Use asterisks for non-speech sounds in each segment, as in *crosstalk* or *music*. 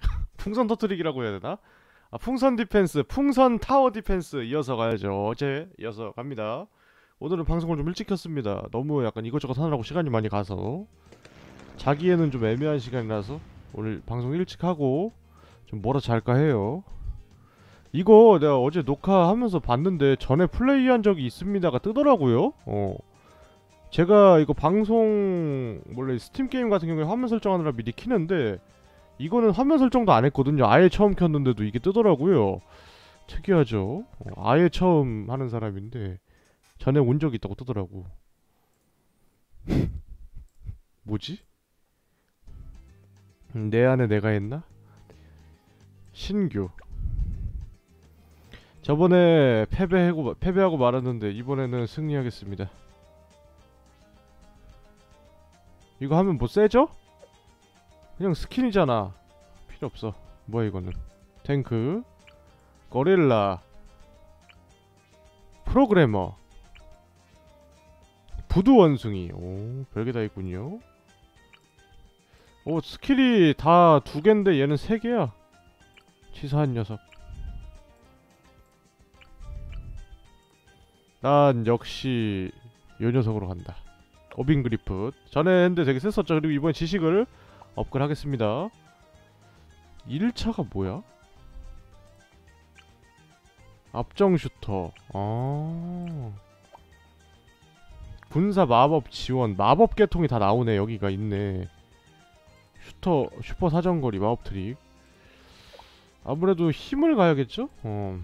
*laughs* 풍선 터트리기라고 해야 되나? 아 풍선 디펜스 풍선 타워 디펜스 이어서 가야죠. 어제 이어서 갑니다. 오늘은 방송을 좀 일찍 켰습니다. 너무 약간 이것저것 하느라고 시간이 많이 가서. 자기에는 좀 애매한 시간이라서 오늘 방송 일찍 하고 좀 뭐라 잘까 해요. 이거 내가 어제 녹화하면서 봤는데 전에 플레이한 적이 있습니다가 뜨더라고요. 어. 제가 이거 방송 원래 스팀 게임 같은 경우에 화면 설정하느라 미리 키는데 이거는 화면 설정도 안 했거든요. 아예 처음 켰는데도 이게 뜨더라고요. 특이하죠. 어, 아예 처음 하는 사람인데 전에 온 적이 있다고 뜨더라고. *laughs* 뭐지? 음, 내 안에 내가 했나? 신규. 저번에 패배하고 패배하고 말았는데 이번에는 승리하겠습니다. 이거 하면 뭐 세죠? 그냥 스킨이잖아. 필요 없어. 뭐야 이거는. 탱크. 거릴라. 프로그래머. 부두 원숭이. 오 별게 다 있군요. 오 스킬이 다 두 갠데 얘는 세 개야. 치사한 녀석. 난 역시 요 녀석으로 간다. 어빙 그리프. 전에 했는데 되게 셌었죠. 그리고 이번에 지식을 업글 하겠습니다. 1차가 뭐야? 압정 슈터. 아. 군사 마법 지원. 마법 계통이 다 나오네. 여기가 있네. 슈터 슈퍼 사정거리 마법 트릭. 아무래도 힘을 가야겠죠? 어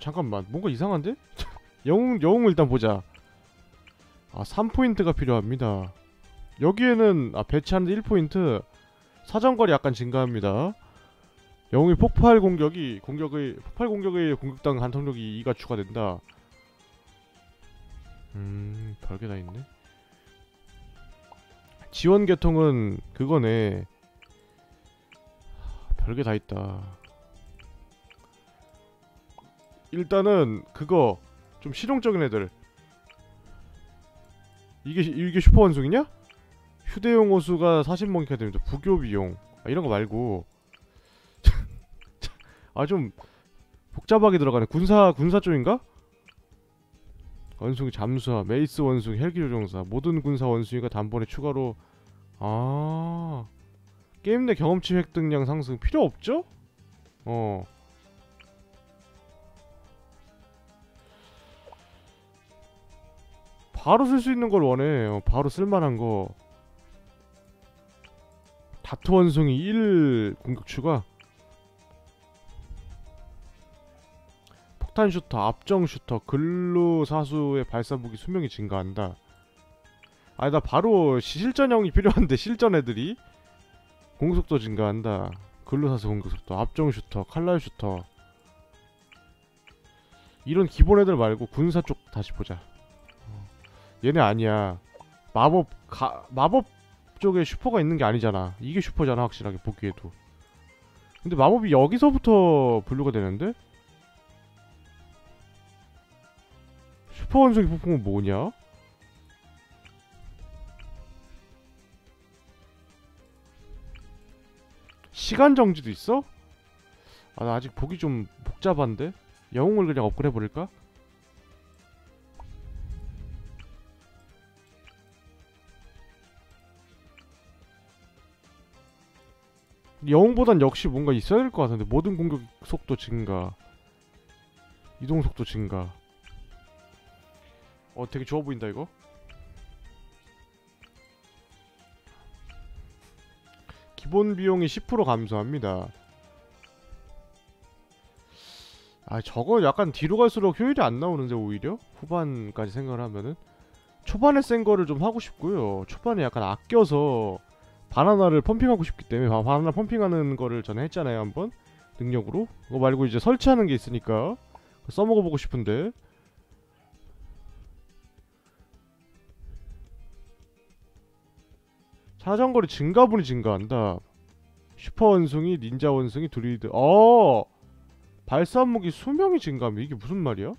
잠깐만 뭔가 이상한데? *laughs* 영웅, 영웅을 일단 보자. 아 3포인트가 필요합니다. 여기에는 아 배치하는데 1포인트. 사정거리 약간 증가합니다. 영웅이 폭발 공격이 공격의 폭발 공격의 공격당 한통력이 2가 추가된다. 음 별게 다 있네. 지원 계통은 그거네. 하, 별게 다 있다 일단은 그거 좀 실용적인 애들 이게 이게 슈퍼 원숭이냐? 휴대용 호수가 40만 캐됩니다. 부교 비용 아, 이런 거 말고 *laughs* 아 좀 복잡하게 들어가네. 군사 군사 쪽인가? 원숭이 잠수함, 에이스 원숭이, 헬기 조종사 모든 군사 원숭이가 단번에 추가로 아 게임 내 경험치 획득량 상승 필요 없죠? 어 바로 쓸 수 있는 걸 원해. 어, 바로 쓸만한 거. 다트 원숭이 1 공격 추가. 폭탄 슈터, 압정 슈터, 글루 사수의 발사 무기 수명이 증가한다. 아니 나 바로 실전형이 필요한데 실전 애들이. 공속도 증가한다. 글루 사수 공격 속도, 압정 슈터, 칼날 슈터. 이런 기본 애들 말고 군사 쪽 다시 보자 얘네 아니야 마법 가, 마법 쪽에 슈퍼가 있는 게 아니잖아 이게 슈퍼잖아 확실하게 보기에도 근데 마법이 여기서부터 분류가 되는데? 슈퍼 원숭이 폭풍은 뭐냐? 시간 정지도 있어? 아 나 아직 보기 좀 복잡한데? 영웅을 그냥 업그레이드 해버릴까? 영웅보단 역시 뭔가 있어야 될 것 같은데 모든 공격 속도 증가 이동 속도 증가. 어 되게 좋아 보인다 이거. 기본 비용이 10% 감소합니다. 아 저거 약간 뒤로 갈수록 효율이 안 나오는데 오히려? 후반까지 생각을 하면은. 초반에 센 거를 좀 하고 싶고요. 초반에 약간 아껴서 바나나를 펌핑하고 싶기 때문에 바, 바나나 펌핑하는 거를 전에 했잖아요 한번. 능력으로. 그거 말고 이제 설치하는 게 있으니까 써먹어보고 싶은데. 사정거리 증가분이 증가한다. 슈퍼 원숭이, 닌자 원숭이, 드리드. 어! 발사무기 수명이 증가하면 이게 무슨 말이야?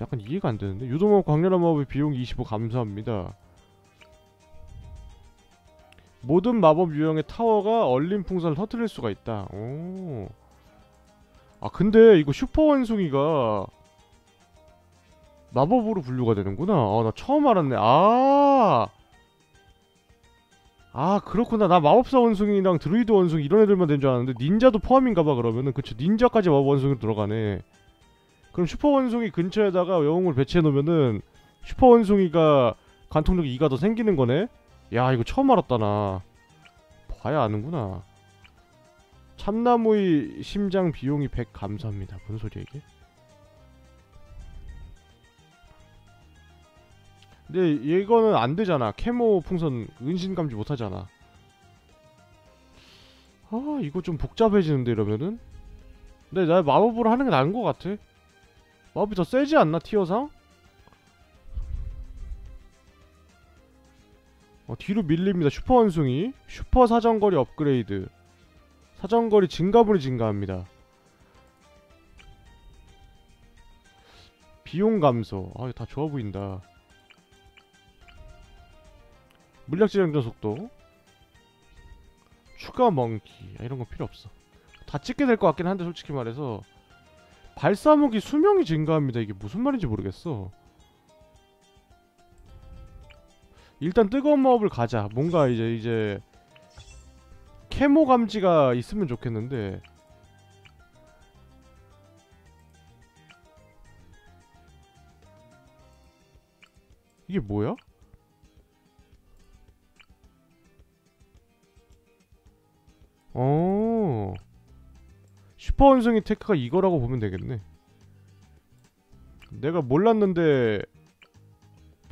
약간 이해가 안 되는데? 유도마법 강렬한 마법의 비용 25 감소합니다. 모든 마법 유형의 타워가 얼린 풍선을 터뜨릴 수가 있다. 오. 아 근데 이거 슈퍼 원숭이가 마법으로 분류가 되는구나. 아 나 처음 알았네. 아. 아 그렇구나. 나 마법사 원숭이랑 드루이드 원숭이 이런 애들만 된 줄 알았는데 닌자도 포함인가봐 그러면은 그쵸 닌자까지 마법 원숭이 들어가네. 그럼 슈퍼 원숭이 근처에다가 영웅을 배치해 놓으면은 슈퍼 원숭이가 관통력 2가 더 생기는 거네. 야 이거 처음 알았다 나. 봐야 아는구나. 참나무의 심장 비용이 100 감소합니다. 뭔 소리야 이게? 근데 이거는 안 되잖아. camo 풍선 은신 감지 못 하잖아. 아, 이거 좀 복잡해지는데 이러면은. 근데 나 마법으로 하는 게 나은 것 같아. 마법이 더 세지 않나 티어상? 어, 뒤로 밀립니다. 슈퍼 원숭이. 슈퍼 사정거리 업그레이드. 사정거리 증가분이 증가합니다. 비용 감소. 아, 다 좋아 보인다. 물약 지정전 속도. 추가 멍키. 아, 이런 거 필요 없어. 다 찍게 될 것 같긴 한데 솔직히 말해서 발사무기 수명이 증가합니다. 이게 무슨 말인지 모르겠어. 일단 뜨거운 마법을 가자. 뭔가 이제 이제 캐모 감지가 있으면 좋겠는데 이게 뭐야? 어 슈퍼 원숭이 테크가 이거라고 보면 되겠네. 내가 몰랐는데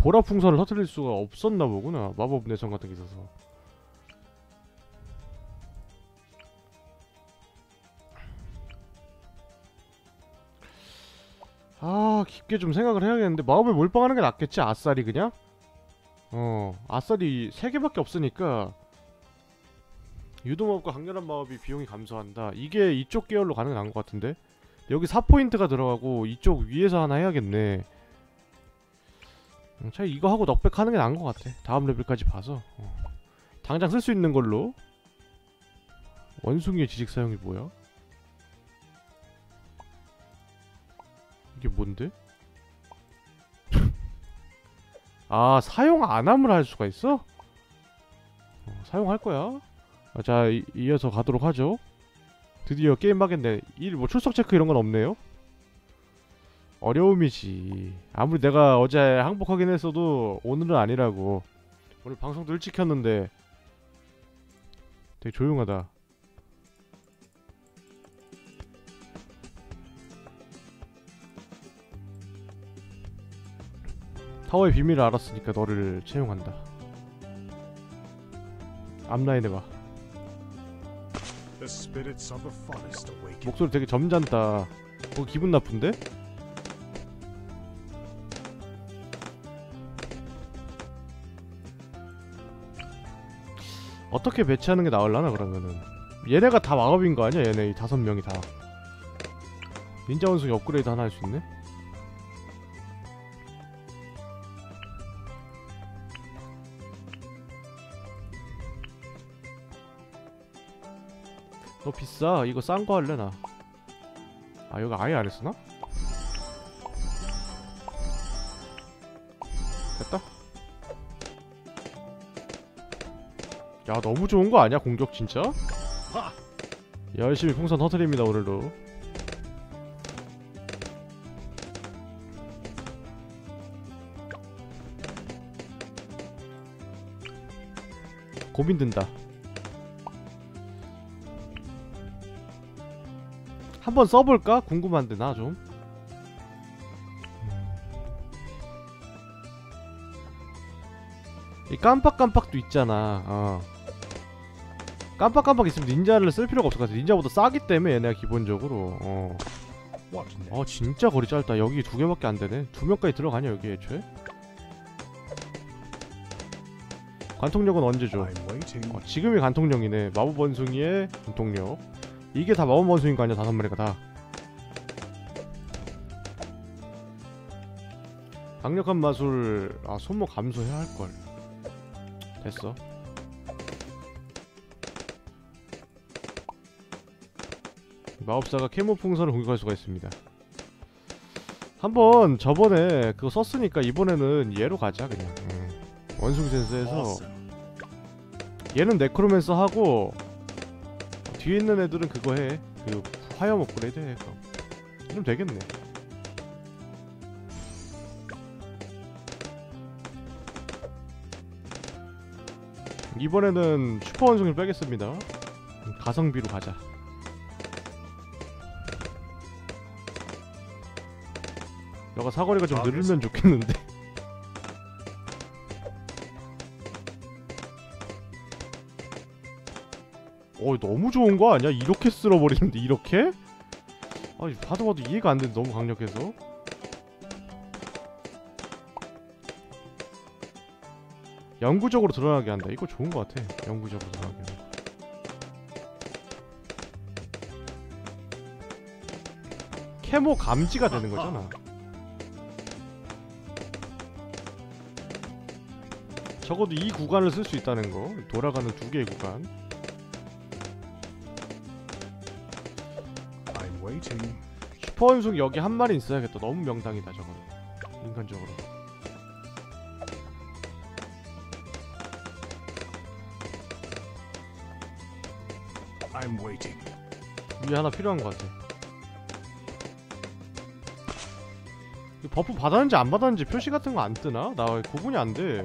보라 풍선을 터뜨릴 수가 없었나 보구나 마법 내성 같은 게 있어서. 아 깊게 좀 생각을 해야겠는데 마법에 몰빵하는 게 낫겠지 아싸리 그냥? 어 아싸리 3개밖에 없으니까 유도마법과 강렬한 마법이 비용이 감소한다 이게 이쪽 계열로 가는 게 나은 것 같은데 여기 4포인트가 들어가고 이쪽 위에서 하나 해야겠네 음, 차라리 이거 하고 knockback 하는 게 나은 것 같아 다음 레벨까지 봐서 어. 당장 쓸 수 있는 걸로 원숭이의 지식 사용이 뭐야? 이게 뭔데? *laughs* 아 사용 안함을 할 수가 있어? 어, 사용할 거야 아, 자 이, 이어서 가도록 하죠 드디어 게임 하겠네 일 뭐 출석 체크 이런 건 없네요 어려움이지 아무리 내가 어제 항복하긴 했어도 오늘은 아니라고 오늘 방송도 일찍 켰는데 되게 조용하다 타워의 비밀을 알았으니까 너를 채용한다. 앞라인 해봐. 목소리 되게 점잖다. 어, 기분 나쁜데? 어떻게 배치하는 게 나을라나 그러면은. 얘네가 다 마법인 거 아니야? 얘네 이 다섯 명이 다. 닌자 원숭이 업그레이드 하나 할 수 있네? 너 비싸. 이거 싼 거 할래 나. 아 여기 아예 안 했으나? 야 너무 좋은 거 아니야 공격 진짜? 열심히 풍선 터트립니다 오늘도 고민된다 한번 써볼까? 궁금한데 나 좀. 이 깜빡깜빡도 있잖아. 어. 깜빡깜빡 있으면 닌자를 쓸 필요가 없을 것 같아. 닌자보다 싸기 때문에 얘네가 기본적으로. 어. 어 진짜 거리 짧다. 여기 두 개밖에 안 되네. 두 명까지 들어가냐 여기 애초에? 관통력은 언제 줘? I'm waiting. 어, 지금이 관통력이네. 마법 원숭이의 관통력. 이게 다 마법 원숭인 거 아니야? 다섯 마리가 다. 강력한 마술 아 손목 감소해야 할걸 됐어 마법사가 캐모 풍선을 공격할 수가 있습니다 한번 저번에 그거 썼으니까 이번에는 얘로 가자 그냥 응. 원숭이 센스에서 Awesome. 얘는 네크로맨서 하고 뒤에 있는 애들은 그거 해. 그 화염 업그레이드 해. 그럼. 그럼 되겠네. 이번에는 슈퍼 원숭이를 빼겠습니다. 가성비로 가자. 너가 사거리가 좀 늘으면 좋겠는데. *laughs* 어 너무 좋은 거 아니야? 이렇게 쓸어버리는데 이렇게? 아니 봐도 봐도 이해가 안 돼. 너무 강력해서. 영구적으로 드러나게 한다. 이거 좋은 거 같아. 영구적으로 드러나게. 거. 캐모 감지가 되는 거잖아. 적어도 이 구간을 쓸 수 있다는 거. 돌아가는 두 개의 구간. I'm waiting. 슈퍼 원숭이 여기 한 마리 있어야겠다. 너무 명당이다 저거. 인간적으로. I'm waiting. 위에 하나 필요한 것 같아. 버프 받았는지 안 받았는지 표시 같은 거 안 뜨나? 나 구분이 안 돼.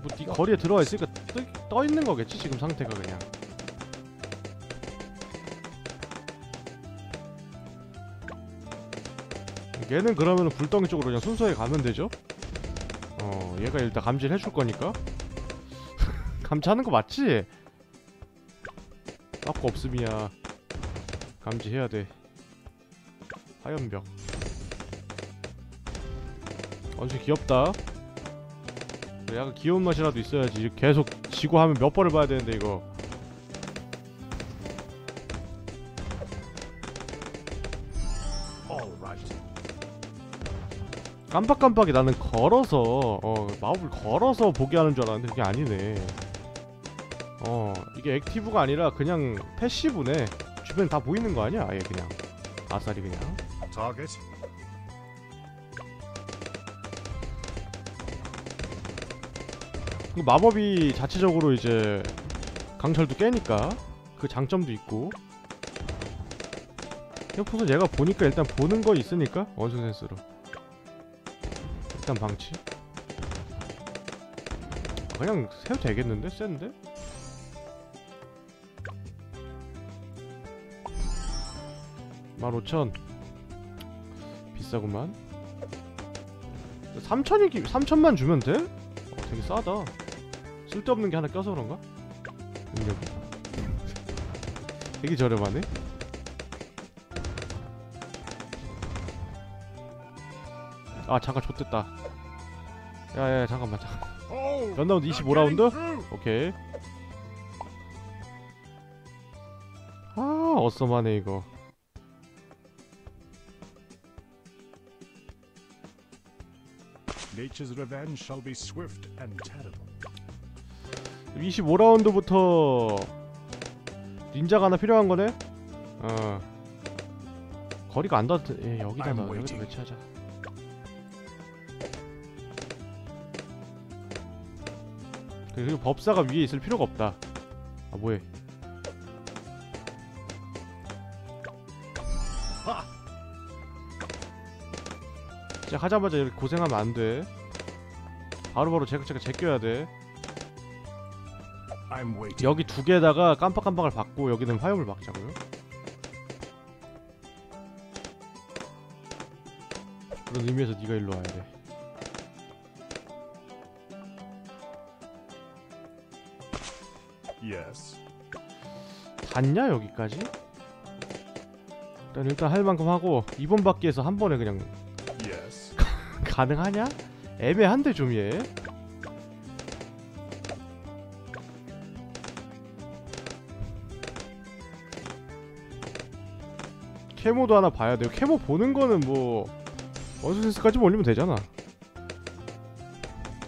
뭐네 거리에 들어와 있으니까 떠, 떠 있는 거겠지 지금 상태가 그냥. 얘는 그러면 불덩이 쪽으로 그냥 순서에 가면 되죠? 어, 얘가 일단 감지를 해줄 거니까. *laughs* 감지하는 거 맞지? 빠꾸 없음이야. 감지해야 돼. 하얀벽. 완전 귀엽다. 그래, 약간 귀여운 맛이라도 있어야지. 계속 지고 하면 몇 번을 봐야 되는데 이거. 깜빡깜빡이 나는 걸어서 어 마법을 걸어서 보게 하는 줄 알았는데 그게 아니네. 어 이게 액티브가 아니라 그냥 패시브네. 주변 다 보이는 거 아니야? 아예 그냥 아싸리 그냥. Target. 그 마법이 자체적으로 이제 강철도 깨니까 그 장점도 있고. 우선 얘가 보니까 일단 보는 거 있으니까 원숭이 센스로. 일단 방치. 그냥 세도 되겠는데? 센데? 만 오천 비싸구만 3천이 3천만 주면 돼? 어, 되게 싸다 쓸데없는 게 하나 껴서 그런가? 능력이 되게 저렴하네 아 잠깐 좆됐다 야야 잠깐만 잠깐. 몇 라운드? not 25 getting 라운드? through. 오케이 아 어썸하네 이거 Nature's revenge shall be swift and terrible. 25라운드부터 닌자가 하나 필요한 거네? 어 거리가 안 닿... 예, 여기다 놔 여기다. 배치하자 그리고 법사가 위에 있을 필요가 없다 아 뭐해 시작하자마자 이렇게 고생하면 안돼 바로바로 제각제각 제껴야 돼. 여기 두 개에다가 깜빡깜빡을 받고 여기는 화염을 막자고요. 그런 의미에서 네가 일로 와야 돼. Yes. 닿냐 여기까지? 일단 일단 할 만큼 하고 이번 바퀴에서 한 번에 그냥. 가능하냐? 애매한데 좀 얘. 캐모도 하나 봐야 돼요. 캐모 보는 거는 뭐 어스센스까지 올리면 되잖아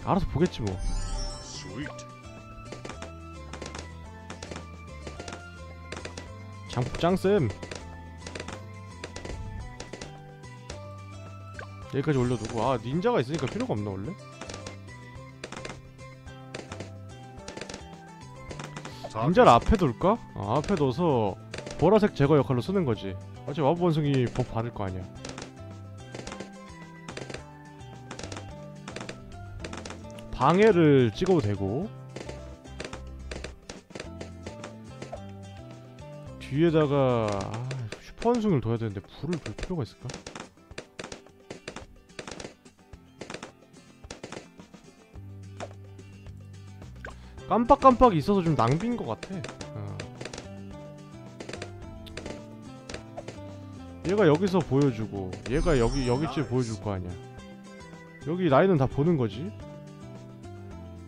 알아서 보겠지 뭐 Sweet. 장폭 짱쌤 여기까지 올려두고 아 닌자가 있으니까 필요가 없나 원래? 닌자를 앞에 둘까? 아, 앞에 둬서 보라색 제거 역할로 쓰는 거지 어차피 와부 원숭이 법 받을 거 아니야 방해를 찍어도 되고 뒤에다가 아, 슈퍼 원숭이를 둬야 되는데 불을 둘 필요가 있을까? 깜빡깜빡 있어서 좀 낭비인 것 같아. 어. 얘가 여기서 보여주고 얘가 여기 여기쯤 보여줄 거 아니야. 여기 라인은 다 보는 거지?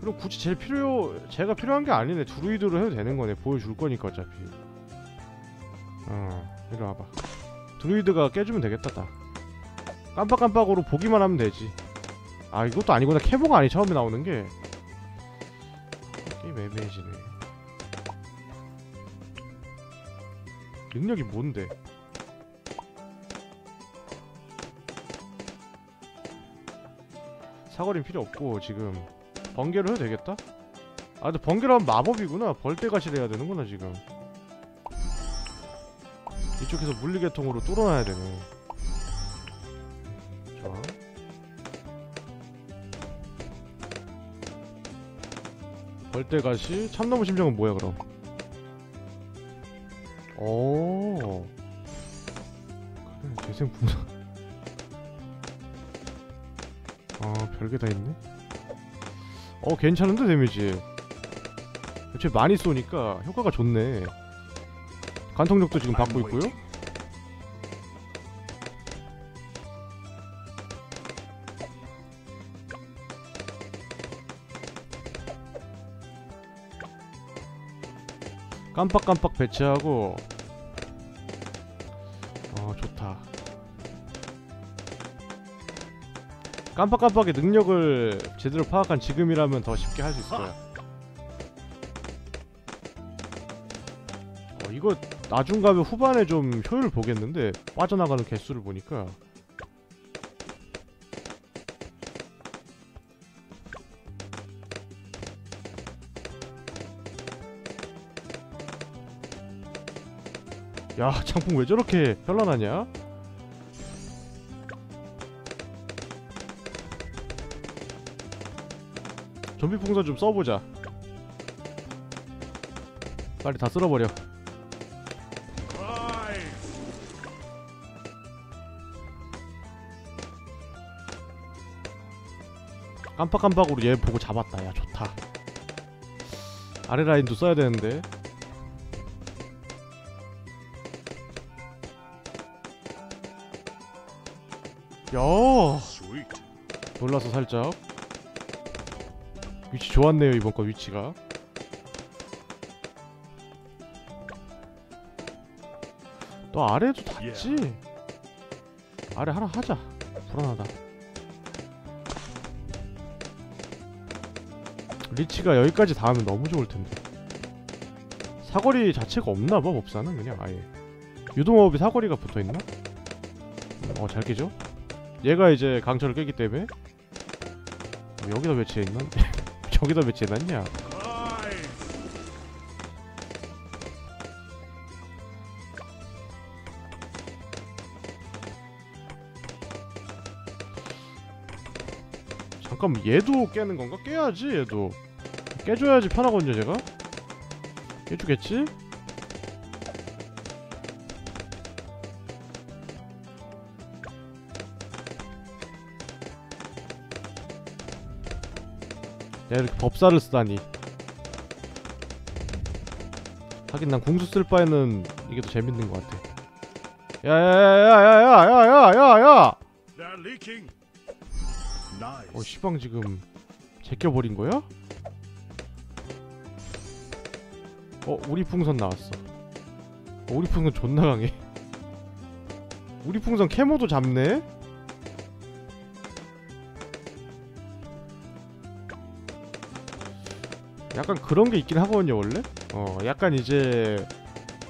그럼 굳이 제일 필요 제가 필요한 게 아니네. 드루이드로 해도 되는 거네. 보여줄 거니까 어차피. 어 이리 와봐. 드루이드가 깨주면 되겠다 다 깜빡깜빡으로 보기만 하면 되지. 아 이것도 아니구나. 캐모가 아니 처음에 나오는 게 애매해지네. 능력이 뭔데? 사거리는 필요 없고 지금 번개로 해도 되겠다? 아 근데 번개로 하면 마법이구나. 벌떼같이 돼야 되는구나 지금. 이쪽에서 물리계통으로 뚫어놔야 되네 벌떼같이 참나무 심정은 뭐야 그럼? 오. 그래 재생 분사. 아 별게 다 있네? 어 괜찮은데 데미지? 애초에 많이 쏘니까 효과가 좋네. 관통력도 지금 받고 있고요 깜빡깜빡 배치하고. 어 좋다. 깜빡깜빡의 능력을 제대로 파악한 지금이라면 더 쉽게 할수 거야 어 이거 나중 가면 후반에 좀 효율 보겠는데 빠져나가는 개수를 보니까 야 장풍 왜 저렇게 현란하냐? 좀비 풍선 좀 써보자 빨리 다 쓸어버려. 깜빡깜빡으로 얘 보고 잡았다 야 좋다 아래 라인도 써야 되는데 야. 놀라서 살짝. 위치 좋았네요 이번 거 위치가. 또 아래도 닿지? 아래 하나 하자. 불안하다. 리치가 여기까지 닿으면 너무 좋을 텐데. 사거리 자체가 없나봐 법사는 그냥 아예. 유도마법이 사거리가 붙어있나? 어잘 깨죠? 얘가 이제 강철을 깨기 때문에 어, 여기다 배치해있나? *laughs* 저기다 배치해놨냐? 잠깐만 얘도 깨는 건가? 깨야지 얘도 깨줘야지 편하거든요 제가 깨주겠지? 이렇게 법사를 쓰다니 하긴 난 궁수 쓸 바에는 이게 더 재밌는 것 같아. Nice. 어 시방 지금 제껴버린 거야? 어 우리 풍선 나왔어 어, 우리 풍선 존나 강해 *laughs* 우리 풍선 캐모도 잡네? 약간 그런 게 있긴 하거든요 원래 어 약간 이제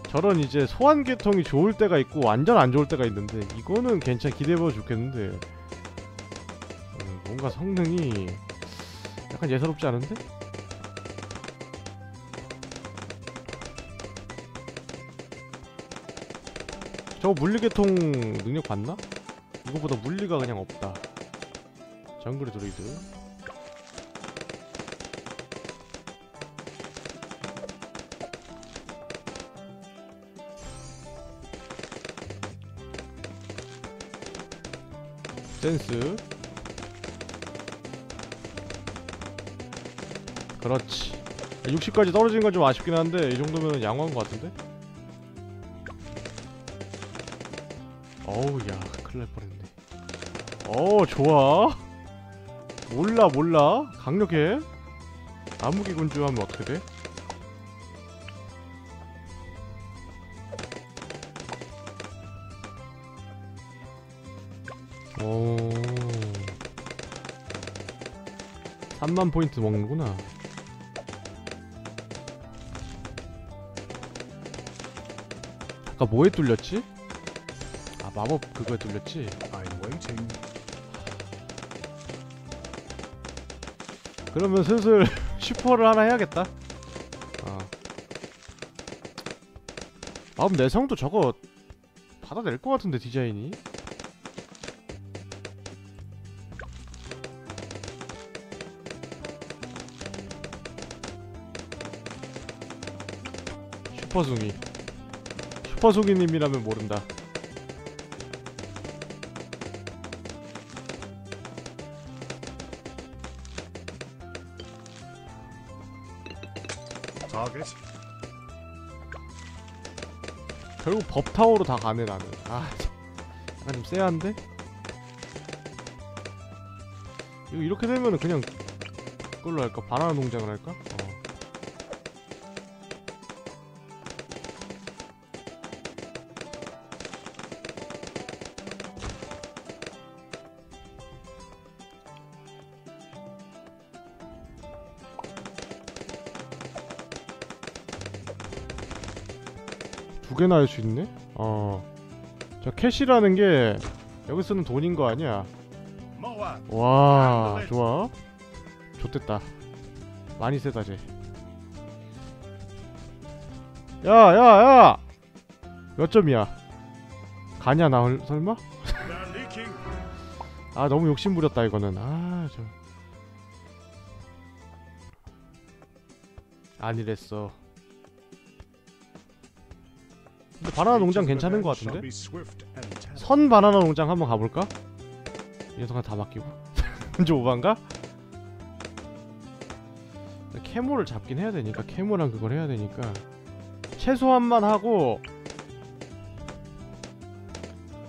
저런 이제 소환 계통이 좋을 때가 있고 완전 안 좋을 때가 있는데 이거는 괜찮 기대해봐도 좋겠는데 어, 뭔가 성능이 약간 예사롭지 않은데? 저거 물리계통 능력 봤나? 이거보다 물리가 그냥 없다 정글의 드루이드 센스. 그렇지. 60까지 떨어진 건 좀 아쉽긴 한데 이 정도면 양호한 것 같은데? 어우 야 큰일 날 뻔했네. 어 좋아. 몰라 몰라. 강력해. 암흑의 군주 하면 어떻게 돼? 3만 포인트 먹는구나 아까 뭐에 뚫렸지? 아 마법 그거에 뚫렸지? Waiting. 그러면 슬슬 *laughs* 슈퍼를 하나 해야겠다. 아. 마법 내성도 저거 받아낼 것 같은데 디자인이. 슈퍼숭이. 슈퍼숭이님이라면 모른다. 결국 법타워로 다 가네 나는. 아, 참. 약간 좀 쎄한데? 이거 이렇게 되면은 그냥 그걸로 할까? 바나나 농장을 할까? 개나 할 수 있네? 어. 저 캐시라는 게 여기 쓰는 돈인 거 아니야? 와, 좋아. 좋됐다. 많이 세다 쟤. 야, 야, 야! 몇 점이야? 가냐 나 헐- 설마? *laughs* 아 너무 욕심 부렸다 이거는. 아 저. 아니랬어. 바나나 농장 괜찮은 것 같은데? 선 바나나 농장 한번 가볼까? 이 녀석한테 다 맡기고 *laughs* 좀 오반가? 캐모를 잡긴 해야 되니까 캐모랑 그걸 해야 되니까 최소한만 하고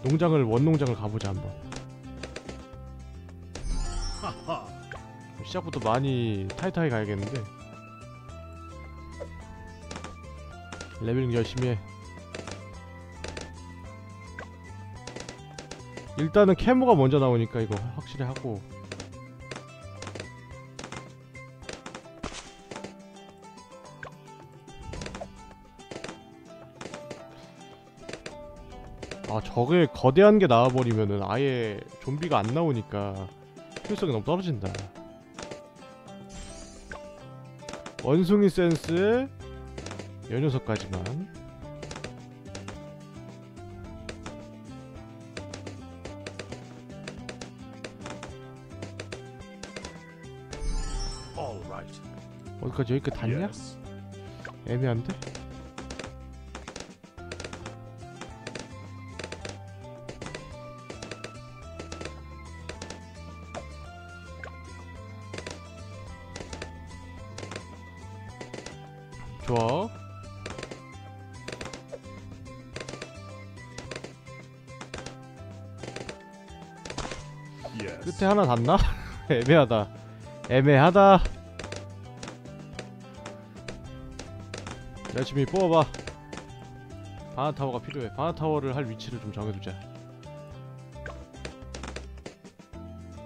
농장을 원농장을 가보자 한번. 시작부터 많이 타이트하게 가야겠는데 레벨링 열심히 해 일단은 캐모가 먼저 나오니까 이거 확실히 하고. 아 저게 거대한 게 나와버리면은 아예 좀비가 안 나오니까 효율성이 너무 떨어진다. 원숭이 센스에 요 녀석까지만 어디까지 여기까지 닿냐? 애매한데? 좋아. 끝에 하나 닿나? *laughs* 애매하다 애매하다 열심히 뽑아봐 바나타워가 필요해 바나타워를 할 위치를 좀 정해두자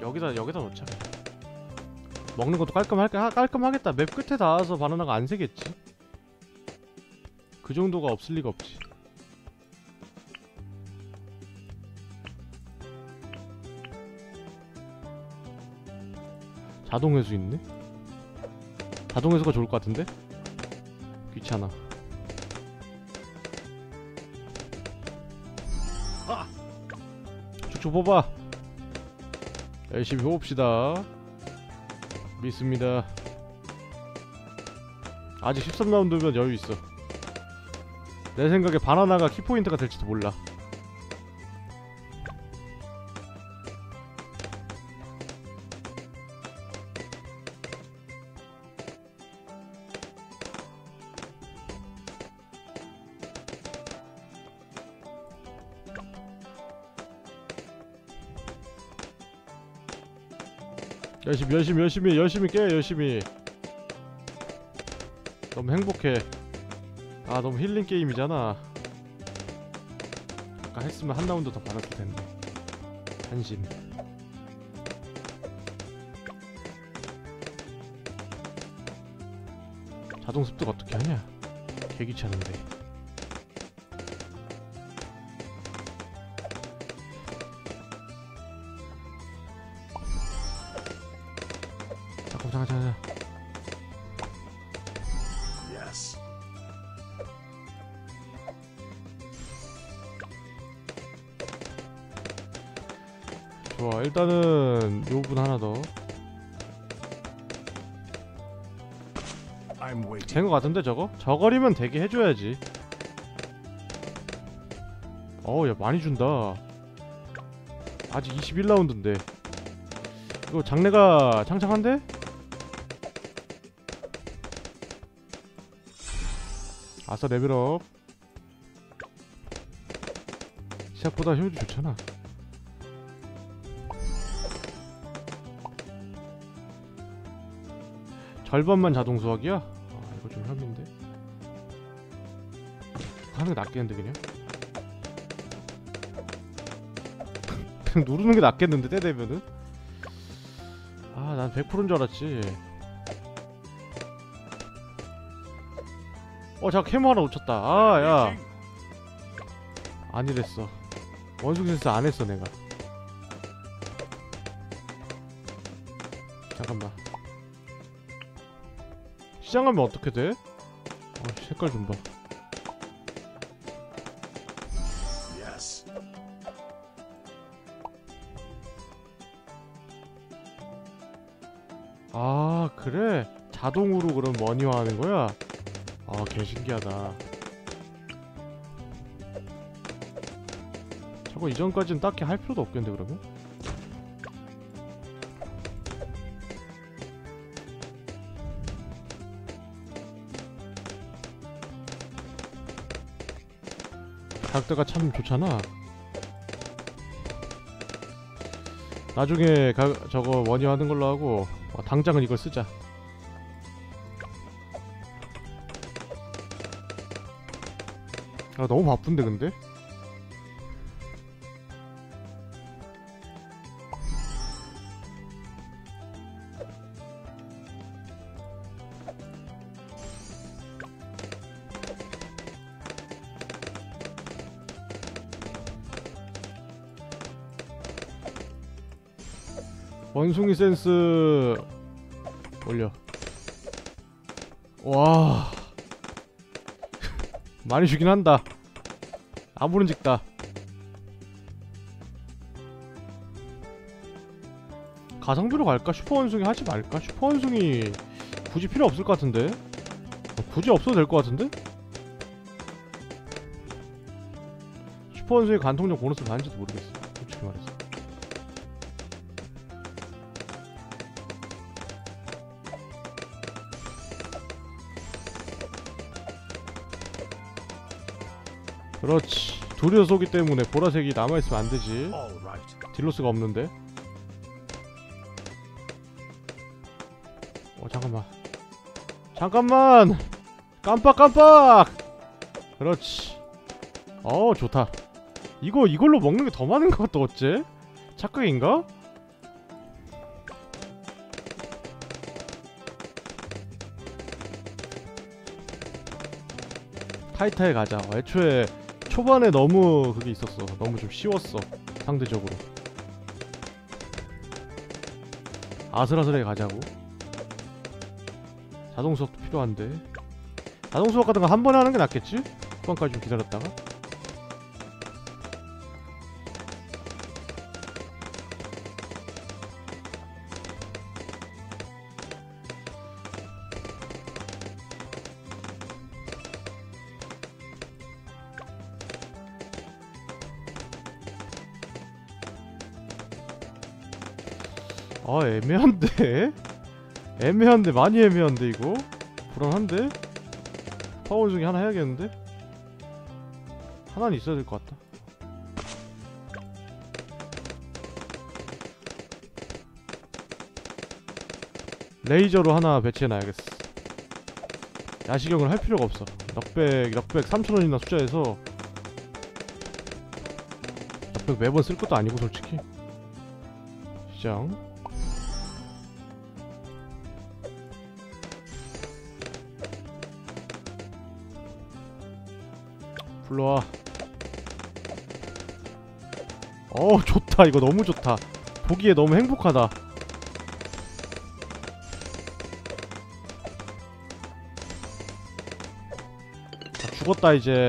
여기다 여기다 놓자 먹는 것도 깔끔할 깔끔하겠다. 맵 끝에 닿아서 바나나가 안 새겠지. 그 정도가 없을 리가 없지. 자동 회수 있네. 자동 회수가 좋을 것 같은데? 귀찮아. 아! 쭉쭉 뽑아. 열심히 해봅시다. 믿습니다. 아직 13라운드면 여유 있어. 내 생각에 바나나가 키포인트가 될지도 몰라. 열심히 열심히 열심히 열심히 깨 열심히. 너무 행복해. 아 너무 힐링 게임이잖아. 아까 했으면 한 라운드 더 받았을 텐데. 한심 자동 습득 어떻게 하냐? 개 귀찮은데 같은데 저거? 저거리면 되게 해줘야지 어우 야 많이 준다 아직 21라운드인데 이거 장래가 창창한데? 아싸 레벨업 시작보다 효율이 좋잖아 절반만 자동 수확이야? 아 이거 좀 혐인데? 하는 게 낫겠는데 그냥? 그냥 *laughs* 누르는 게 낫겠는데 때 되면은? 아 난 100%인 줄 알았지. 어자 캐모 하나 놓쳤다. 아야. 아니랬어. 원숭이 센스 안 했어 내가. 잠깐만 시장 가면 어떻게 돼? 어, 색깔 좀봐 Yes. 아 그래 자동으로 그럼 머니화 하는 거야? 아 개신기하다 저거 이전까지는 딱히 할 필요도 없겠는데 그러면? 가격대가 참 좋잖아 나중에 가, 저거 원유하는 걸로 하고 어, 당장은 이걸 쓰자 아 너무 바쁜데 근데? 원숭이 센스 올려 와 *laughs* 많이 주긴 한다 아무런 직다 가성비로 갈까? 슈퍼 원숭이 하지 말까? 슈퍼 원숭이 굳이 필요 없을 것 같은데 어, 굳이 없어도 될 것 같은데? 슈퍼 원숭이 관통력 보너스 받는지도 모르겠어 솔직히 말해서 그렇지. 두려서기 때문에 보라색이 남아있으면 안되지. 딜로스가 없는데? 어 잠깐만. 잠깐만! 깜빡깜빡! 그렇지. 어 좋다. 이거 이걸로 먹는 게 더 많은 것 같다 어째? 착각인가? 타이타에 가자. 어, 애초에 초반에 너무 그게 있었어. 너무 좀 쉬웠어 상대적으로. 아슬아슬하게 가자고. 자동 수학도 필요한데. 자동 수학 같은 거 한 번에 하는 게 낫겠지? 후반까지 좀 기다렸다가 아 애매한데? 애매한데 많이 애매한데 이거? 불안한데? 파워 중에 하나 해야겠는데? 하나는 있어야 될 것 같다 레이저로 하나 배치해놔야겠어 야시경을 할 필요가 없어 넉백 넉백 3천원이나 숫자에서 넉백 매번 쓸 것도 아니고 솔직히 시장 불러와. 어 좋다. 이거 너무 좋다. 보기에 너무 행복하다. 아, 죽었다 이제.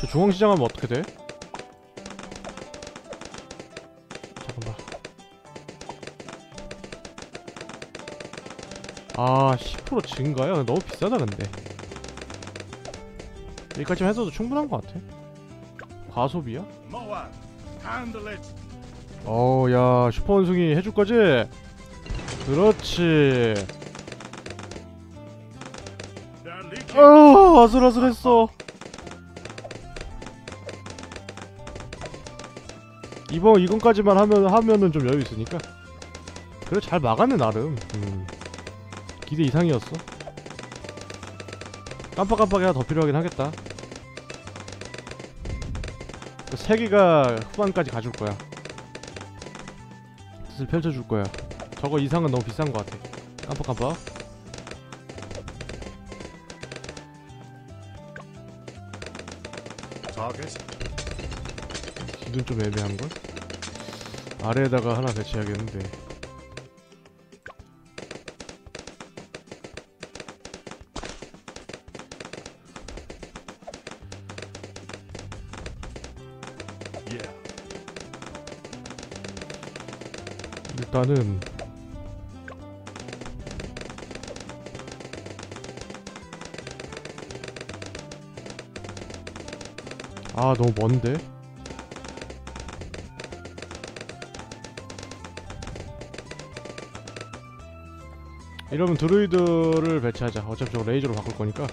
저 중앙시장 하면 어떻게 돼? 아, 10% 증가요? 너무 비싸다 근데. 여기까지만 해도 충분한 것 같아. 과소비야? 어우, 야, 슈퍼 원숭이 해줄 거지? 그렇지. They're leaking. 어, 아슬아슬했어. 이번 이건까지만 하면 하면은 좀 여유 있으니까. 그래 잘 막았네 나름. 음. 기대 이상이었어. 깜빡깜빡이 하나 더 필요하긴 하겠다. 그세 개가 후반까지 가줄 거야. 뜻을 펼쳐줄 거야. 저거 이상은 너무 비싼 것 같아. 깜빡깜빡. 기준 좀 애매한 걸? 아래에다가 하나 배치해야겠는데. 일단은 아 너무 먼데? 이러면 드루이드를 배치하자 어차피 저거 레이저로 바꿀 거니까.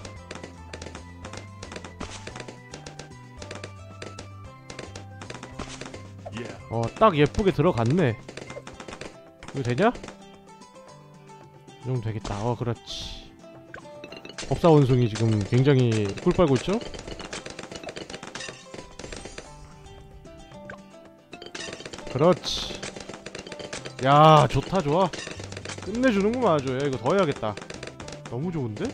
어 딱 예쁘게 들어갔네 이거 되냐? 이 정도 되겠다 어 그렇지 법사 원숭이 지금 굉장히 꿀 빨고 있죠? 그렇지 야 좋다 좋아 끝내주는구만 아주 야 이거 더 해야겠다 너무 좋은데?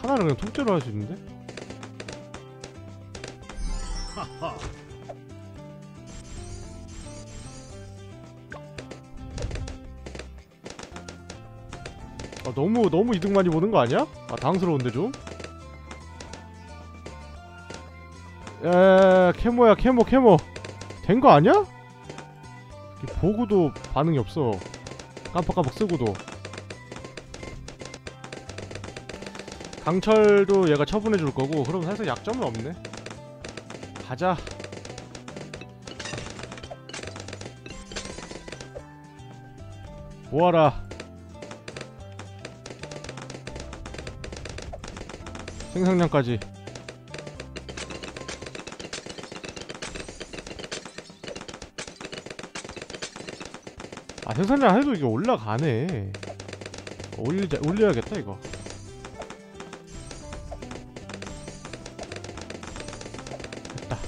하나를 그냥 통째로 할 수 있는데? *laughs* 아, 너무 너무 이득 많이 보는 거 아니야? 아 당스러운데 좀. 에 캐모야 캐모 캐모 된 거 아니야? 보고도 반응이 없어. 깜빡깜빡 쓰고도. 강철도 얘가 처분해 줄 거고 그럼 사실 약점은 없네. 가자. 모아라. 생산량까지. 아 생산량 해도 이게 올라가네. 올리자 올려야겠다 이거. 됐다.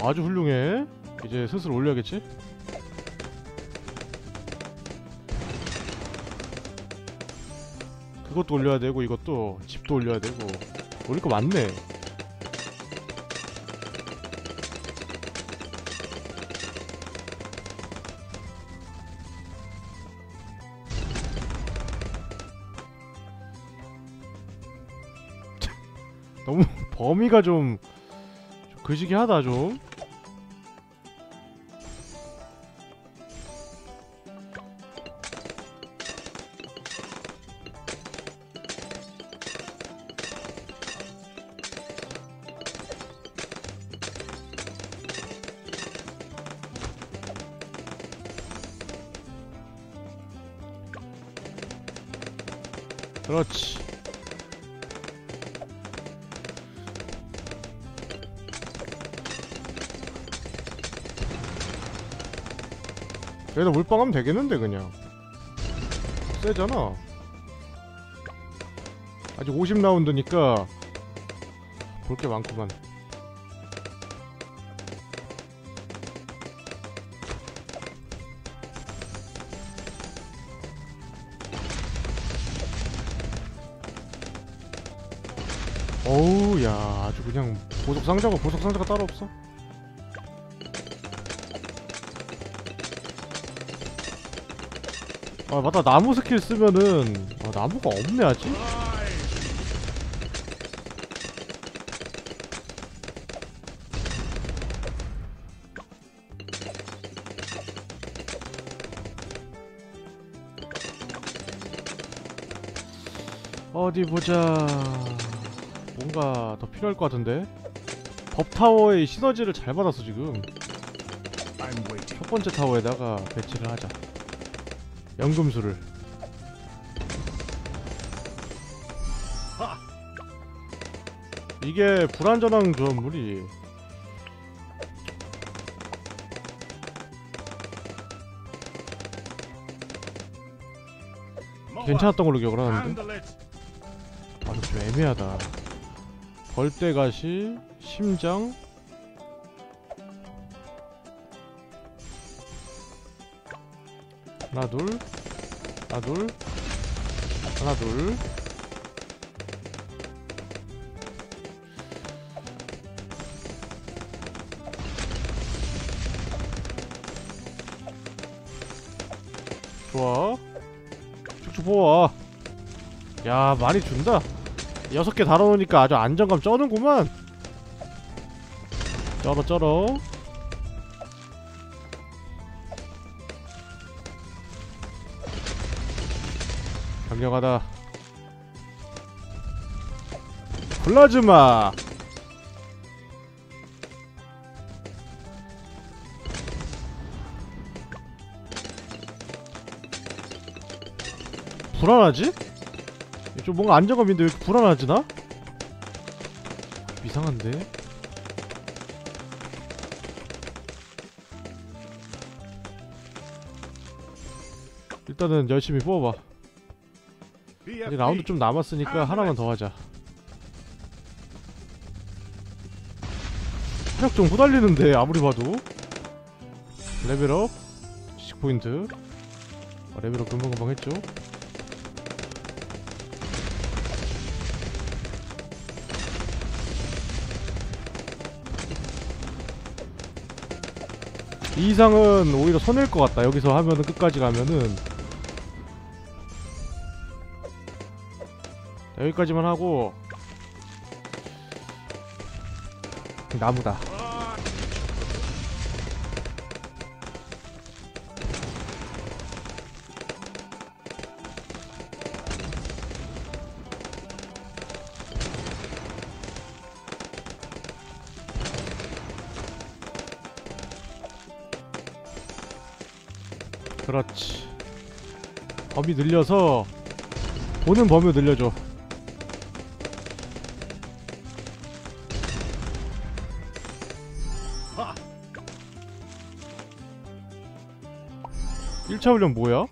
아주 훌륭해. 이제 슬슬 올려야겠지? 그것도 올려야 되고 이것도 집도 올려야 되고. 올릴 거 많네. 너무 *laughs* 범위가 좀, 좀 그지기하다 좀 여기다 물방하면 되겠는데 그냥. 세잖아. 아직 50라운드니까 볼 게 많구만. 어우 야 아주 그냥 보석 상자가 보석 상자가 따로 없어 아 맞다. 나무 스킬 쓰면은 아, 나무가 없네 아직? 어디 보자. 뭔가 더 필요할 것 같은데? 법타워의 시너지를 잘 받았어 지금. 첫 번째 타워에다가 배치를 하자 연금술을 하! 이게 불안전한 조합물이 괜찮았던 걸로 기억을 하는데 handle it. 아, 좀 애매하다. 벌떼가시, 심장. 하나 둘, 하나 둘, 하나 둘. 좋아. 쭉쭉 뽑아. 야 많이 준다. 여섯 개 달아놓으니까 아주 안정감 쩌는구만. 쩔어 쩔어. 강력하다. 플라즈마. 불안하지? 좀 뭔가 안정감인데 왜 이렇게 불안하지 나? 이상한데? 일단은 열심히 뽑아봐. 아직 라운드 좀 남았으니까 하나만 더 하자. 체력 좀 후달리는데 아무리 봐도. 레벨업. 70포인트. 아, 레벨업 금방금방 했죠. 이 이상은 오히려 손해일 것 같다. 여기서 하면은 끝까지 가면은 여기까지만 하고 나무다. 그렇지. 범위 늘려서 보는 범위 늘려줘 1차 훈련 뭐야?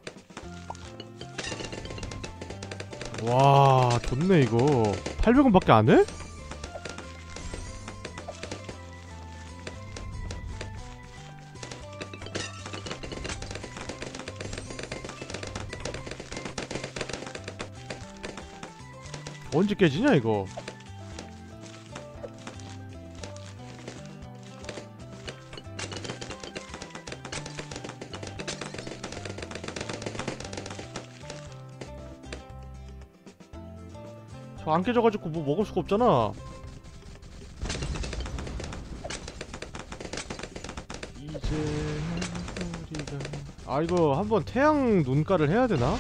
와 좋네 이거 800원밖에 안 해? 언제 깨지냐 이거 안 깨져가지고 뭐 먹을 수가 없잖아. 이제 우리가 아 이거 한번 태양 눈가를 해야 되나?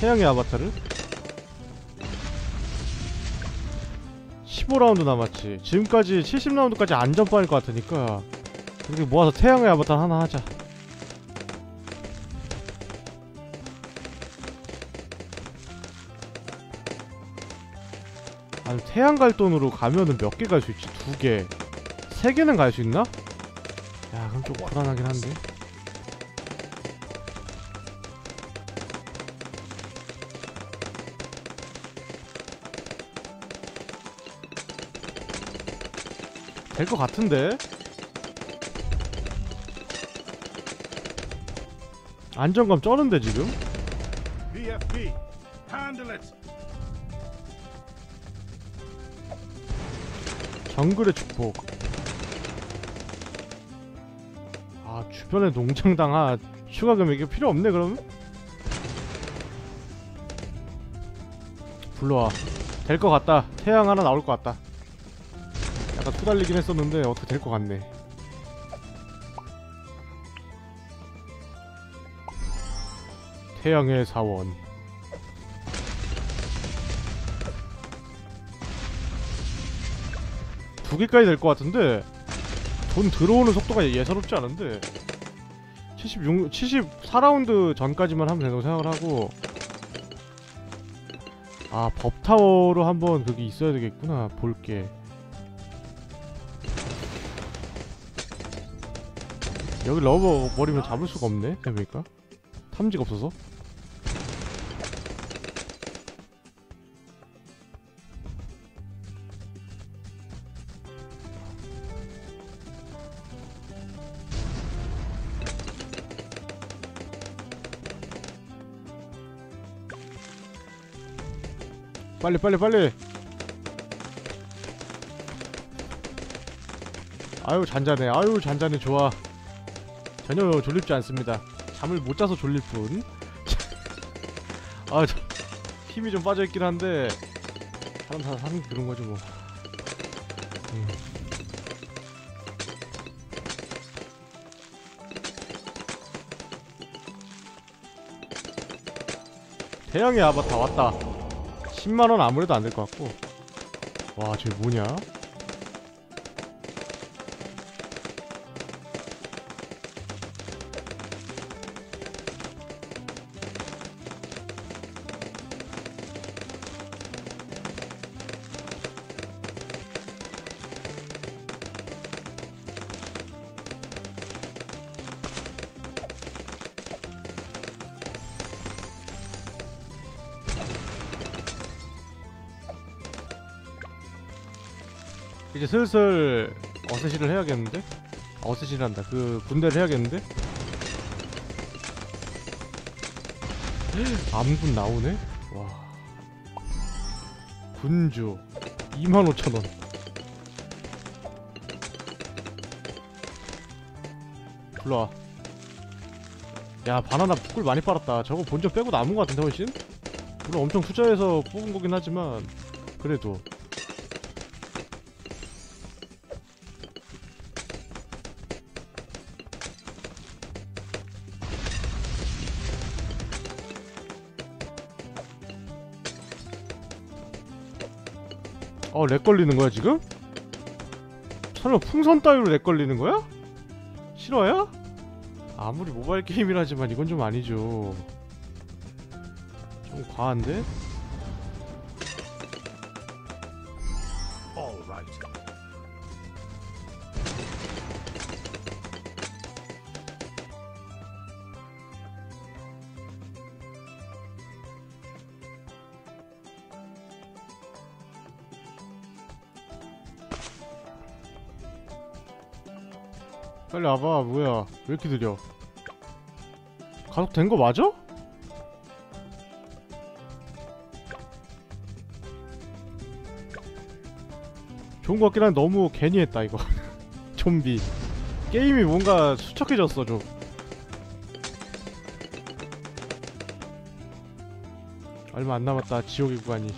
태양의 아바타를? 15라운드 남았지. 지금까지 70라운드까지 안전빵일 것 같으니까. 이렇게 모아서 태양의 아바타 하나 하자 아니 태양 갈 돈으로 가면은 몇 개 갈 수 있지? 두 개. 세 개는 갈 수 있나? 야 그럼 좀 불안하긴 한데 될 것 같은데 안정감 쩌는데 지금 정글의 축복. 아 주변에 농장당 하 추가 금액이 필요 없네 그러면? 불러와. 될 것 같다. 태양 하나 나올 것 같다. 약간 투달리긴 했었는데 어떻게 될 것 같네. 태양의 사원 개까지 될 것 같은데 돈 들어오는 속도가 예사롭지 않은데 76, 74라운드 전까지만 하면 된다고 생각을 하고 아 법타워로 한번 그게 있어야 되겠구나 볼게. 여기 러버 버리면 잡을 수가 없네 생각해보니까. 탐지가 없어서 빨리 빨리 빨리. 아유 잔잔해. 아유 잔잔해. 좋아. 전혀 졸립지 않습니다. 잠을 못 자서 졸릴 뿐. *laughs* 아, 저, 힘이 좀 빠져있긴 한데. 사람 다 사는 게 그런 거지 뭐. 음. 태양의 아바타 왔다 10만원 아무래도 안 될 것 같고. 와 저게 뭐냐 슬슬 어쌔시를 해야겠는데? 어쌔시란다 그 군대를 해야겠는데? 암군 나오네? 와 군주 25,000원 불러와 야 바나나 꿀 많이 빨았다 저거 본전 빼고 남은 것 같은데 훨씬? 물론 엄청 투자해서 뽑은 거긴 하지만 그래도 어, lag 걸리는 거야, 지금? 설마 풍선 따위로 lag 걸리는 거야? 싫어요? 아무리 모바일 게임이라지만 이건 좀 아니죠. 좀 과한데? 와봐. 뭐야? 왜 이렇게 느려? 가속 된 거 맞아? 좋은 거 같긴 한데 너무 괜히 했다 이거. *laughs* 좀비. 게임이 뭔가 수척해졌어 좀. 얼마 안 남았다 지옥의 구간이.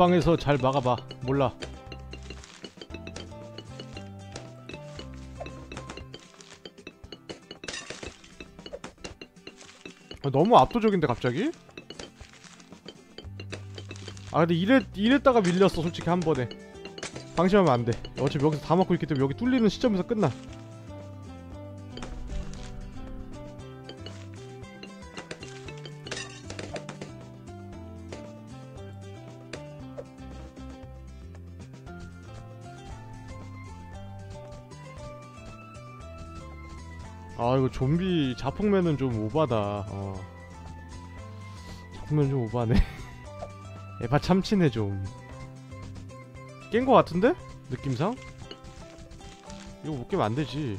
몰빵해서 잘 막아봐. 몰라. 아, 너무 압도적인데 갑자기? 아 근데 이랬, 이랬다가 밀렸어 솔직히 한 번에. 방심하면 안돼. 어차피 여기서 다 막고 있기 때문에 여기 뚫리는 시점에서 끝나 좀비 자폭맨은 좀 오바다. 어. 자폭맨 좀 오바네. *laughs* 에바 참치네 좀. 깬 거 같은데? 느낌상? 이거 못 깨면 안 되지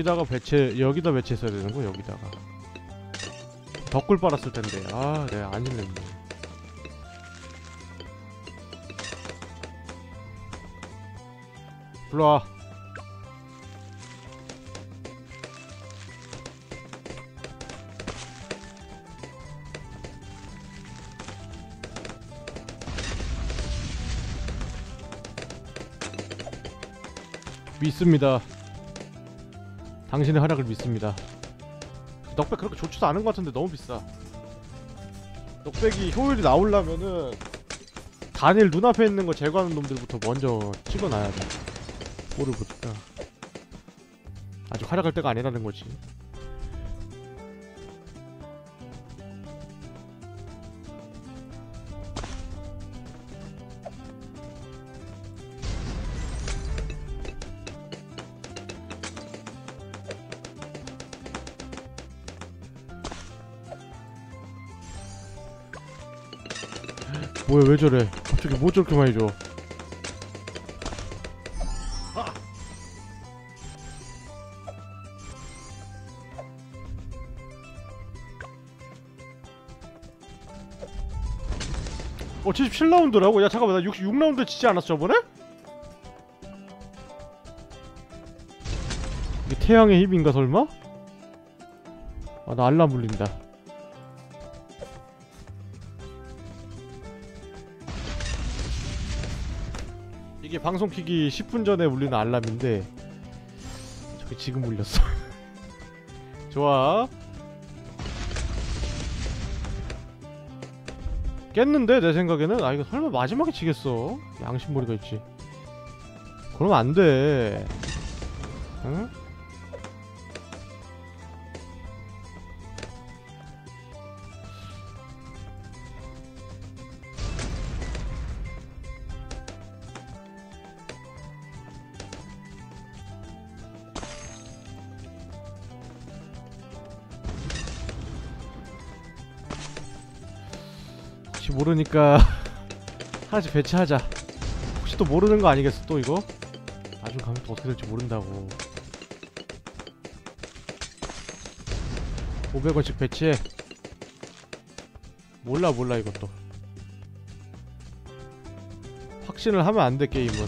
여기다가 배치 여기다 배치했어야 되는 거 여기다가. 덕굴 빨았을 텐데. 아 내가 안 힘냈네. 불러와. 믿습니다 당신의 활약을 믿습니다. knockback 그렇게 좋지도 않은 것 같은데 너무 비싸. knockback이 효율이 나오려면은 단일 눈앞에 있는 거 제거하는 놈들부터 먼저 찍어놔야 돼. 뭐를 보니까 아직 활약할 때가 아니라는 거지. 뭐야 왜 저래? 갑자기 뭐 저렇게 많이 줘? 어 77라운드라고? 야 잠깐만 나 66라운드 치지 않았어 저번에? 이게 태양의 힘인가 설마? 아 나 알람 울린다 이게 방송 키기 10분 전에 울리는 알람인데 저게 지금 울렸어. *laughs* 좋아. 깼는데 내 생각에는? 아 이거 설마 마지막에 치겠어? 양심머리가 있지. 그러면 안돼. 응? 모르니까 *laughs* 하나씩 배치하자. 혹시 또 모르는 거 아니겠어 또 이거? 나중 가면 또 어떻게 될지 모른다고. 500원씩 배치해. 몰라 몰라 이것도. 확신을 하면 안 돼 게임은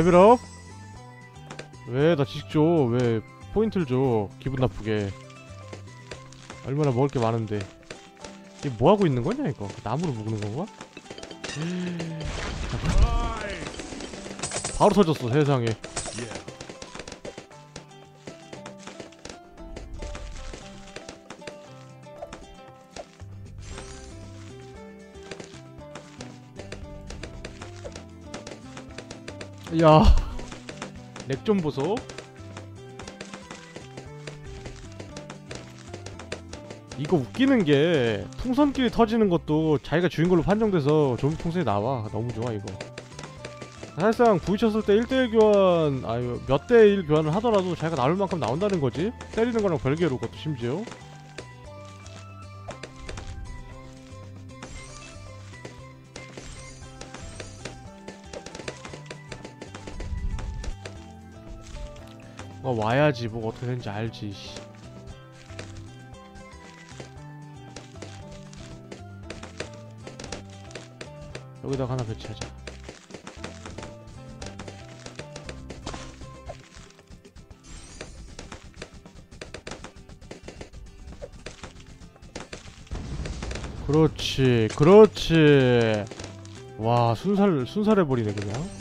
레벨업 왜 나 지식 줘왜 포인트를 줘? 기분 나쁘게. 얼마나 먹을 게 많은데. 이게 뭐하고 있는 거냐 이거? 나무로 묶는 건가? *gasps* 바로 터졌어 세상에 야, 렉 좀 보소. 이거 웃기는 게 풍선끼리 터지는 것도 자기가 주인 걸로 판정돼서 좀비 풍선이 나와. 너무 좋아 이거. 사실상 부딪혔을 때 1대1 교환, 아유 몇 대 1 교환을 하더라도 자기가 나올 만큼 나온다는 거지. 때리는 거랑 별개로 그것도 심지어. 와야지 뭐 어떻게 되는지 알지 씨. 여기다가 하나 배치하자. 그렇지 그렇지. 와 순살 순살해버리네 그냥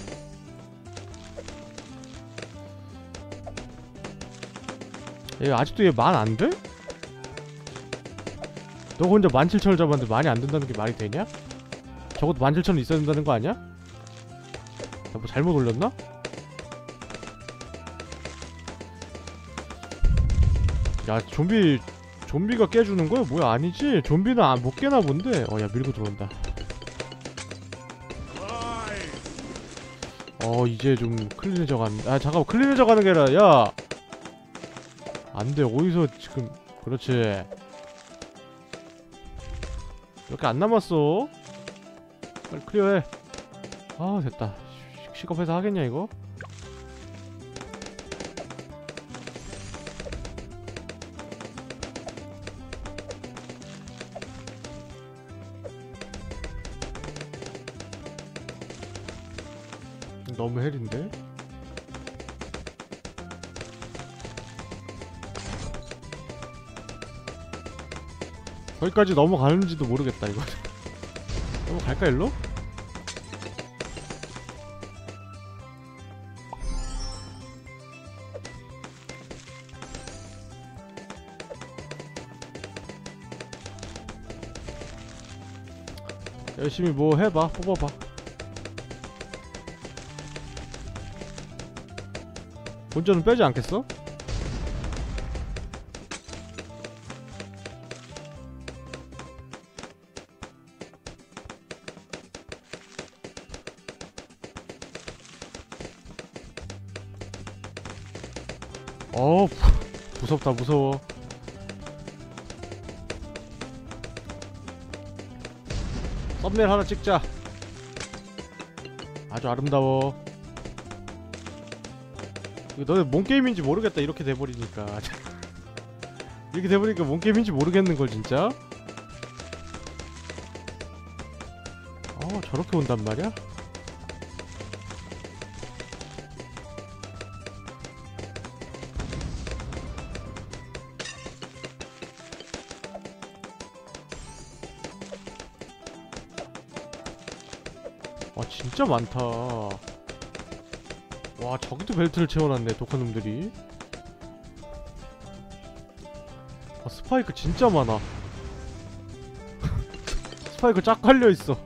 얘 아직도 얘 만 안 돼? 너 혼자 17,000을 잡았는데 많이 안 된다는 게 말이 되냐? 적어도 17,000은 있어야 된다는 거 아니야? 나 뭐 잘못 올렸나? 야 좀비 좀비가 깨주는 거야? 뭐야 아니지? 좀비는 안, 못 깨나 본데 어 야 밀고 들어온다. 어 이제 좀 클린해져 가는 아 잠깐만 클린해져 가는 게 아니라 야 안돼 어디서 지금 그렇지. 이렇게 안 남았어. 빨리 클리어해. 아 됐다. 시- 시급해서 하겠냐 이거? 너무 헬인데 거기까지 넘어가는지도 모르겠다 이거 넘어갈까 일로? 열심히 뭐 해봐 뽑아봐 본전은 빼지 않겠어? 어 무섭다 무서워. 썸네일 하나 찍자. 아주 아름다워. 너네 뭔 게임인지 모르겠다. 이렇게 돼버리니까. *laughs* 이렇게 돼버리니까 뭔 게임인지 모르겠는걸 진짜? 어 저렇게 온단 말이야? 와 진짜 많다. 와 저기도 벨트를 채워놨네 독한 놈들이. 아 스파이크 진짜 많아. *laughs* 스파이크 쫙 깔려있어.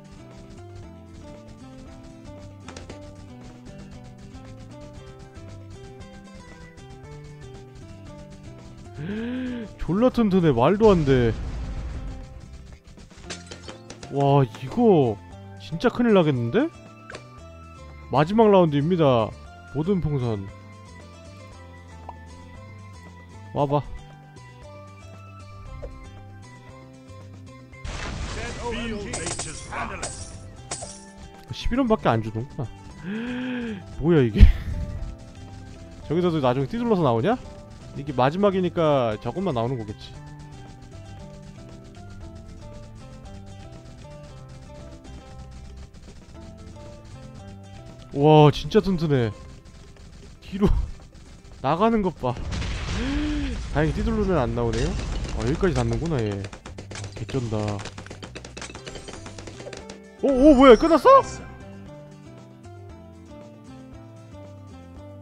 *laughs* 졸라 튼튼해 말도 안돼. 와 이거 진짜 큰일 나겠는데? 마지막 라운드입니다 모든 풍선 와봐 Field nature's vandalous. 11원밖에 안 주는구나 *laughs* 뭐야 이게 *laughs* 저기서도 나중에 띠둘러서 나오냐? 이게 마지막이니까 저것만 나오는 거겠지 와 진짜 튼튼해. 뒤로 *laughs* 나가는 것봐. *gasps* 다행히 뛰돌르면 안 나오네요. 아 여기까지 닿는구나 얘. 아, 개쩐다. 오, 오 뭐야 끝났어?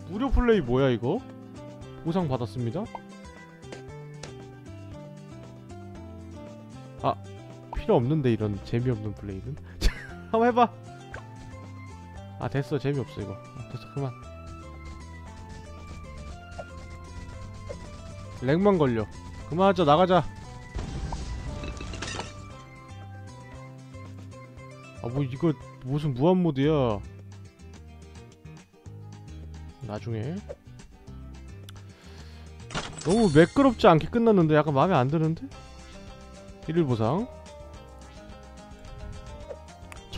무료 플레이 뭐야 이거? 보상 받았습니다. 아 필요 없는데 이런 재미없는 플레이는? *laughs* 한번 해봐 아 됐어. 재미없어 이거. 아, 됐어. 그만. 렉만 걸려. 그만하자. 나가자. 아 뭐 이거 무슨 무한 모드야? 나중에. 너무 매끄럽지 않게 끝났는데 약간 마음에 안 드는데? 일일 보상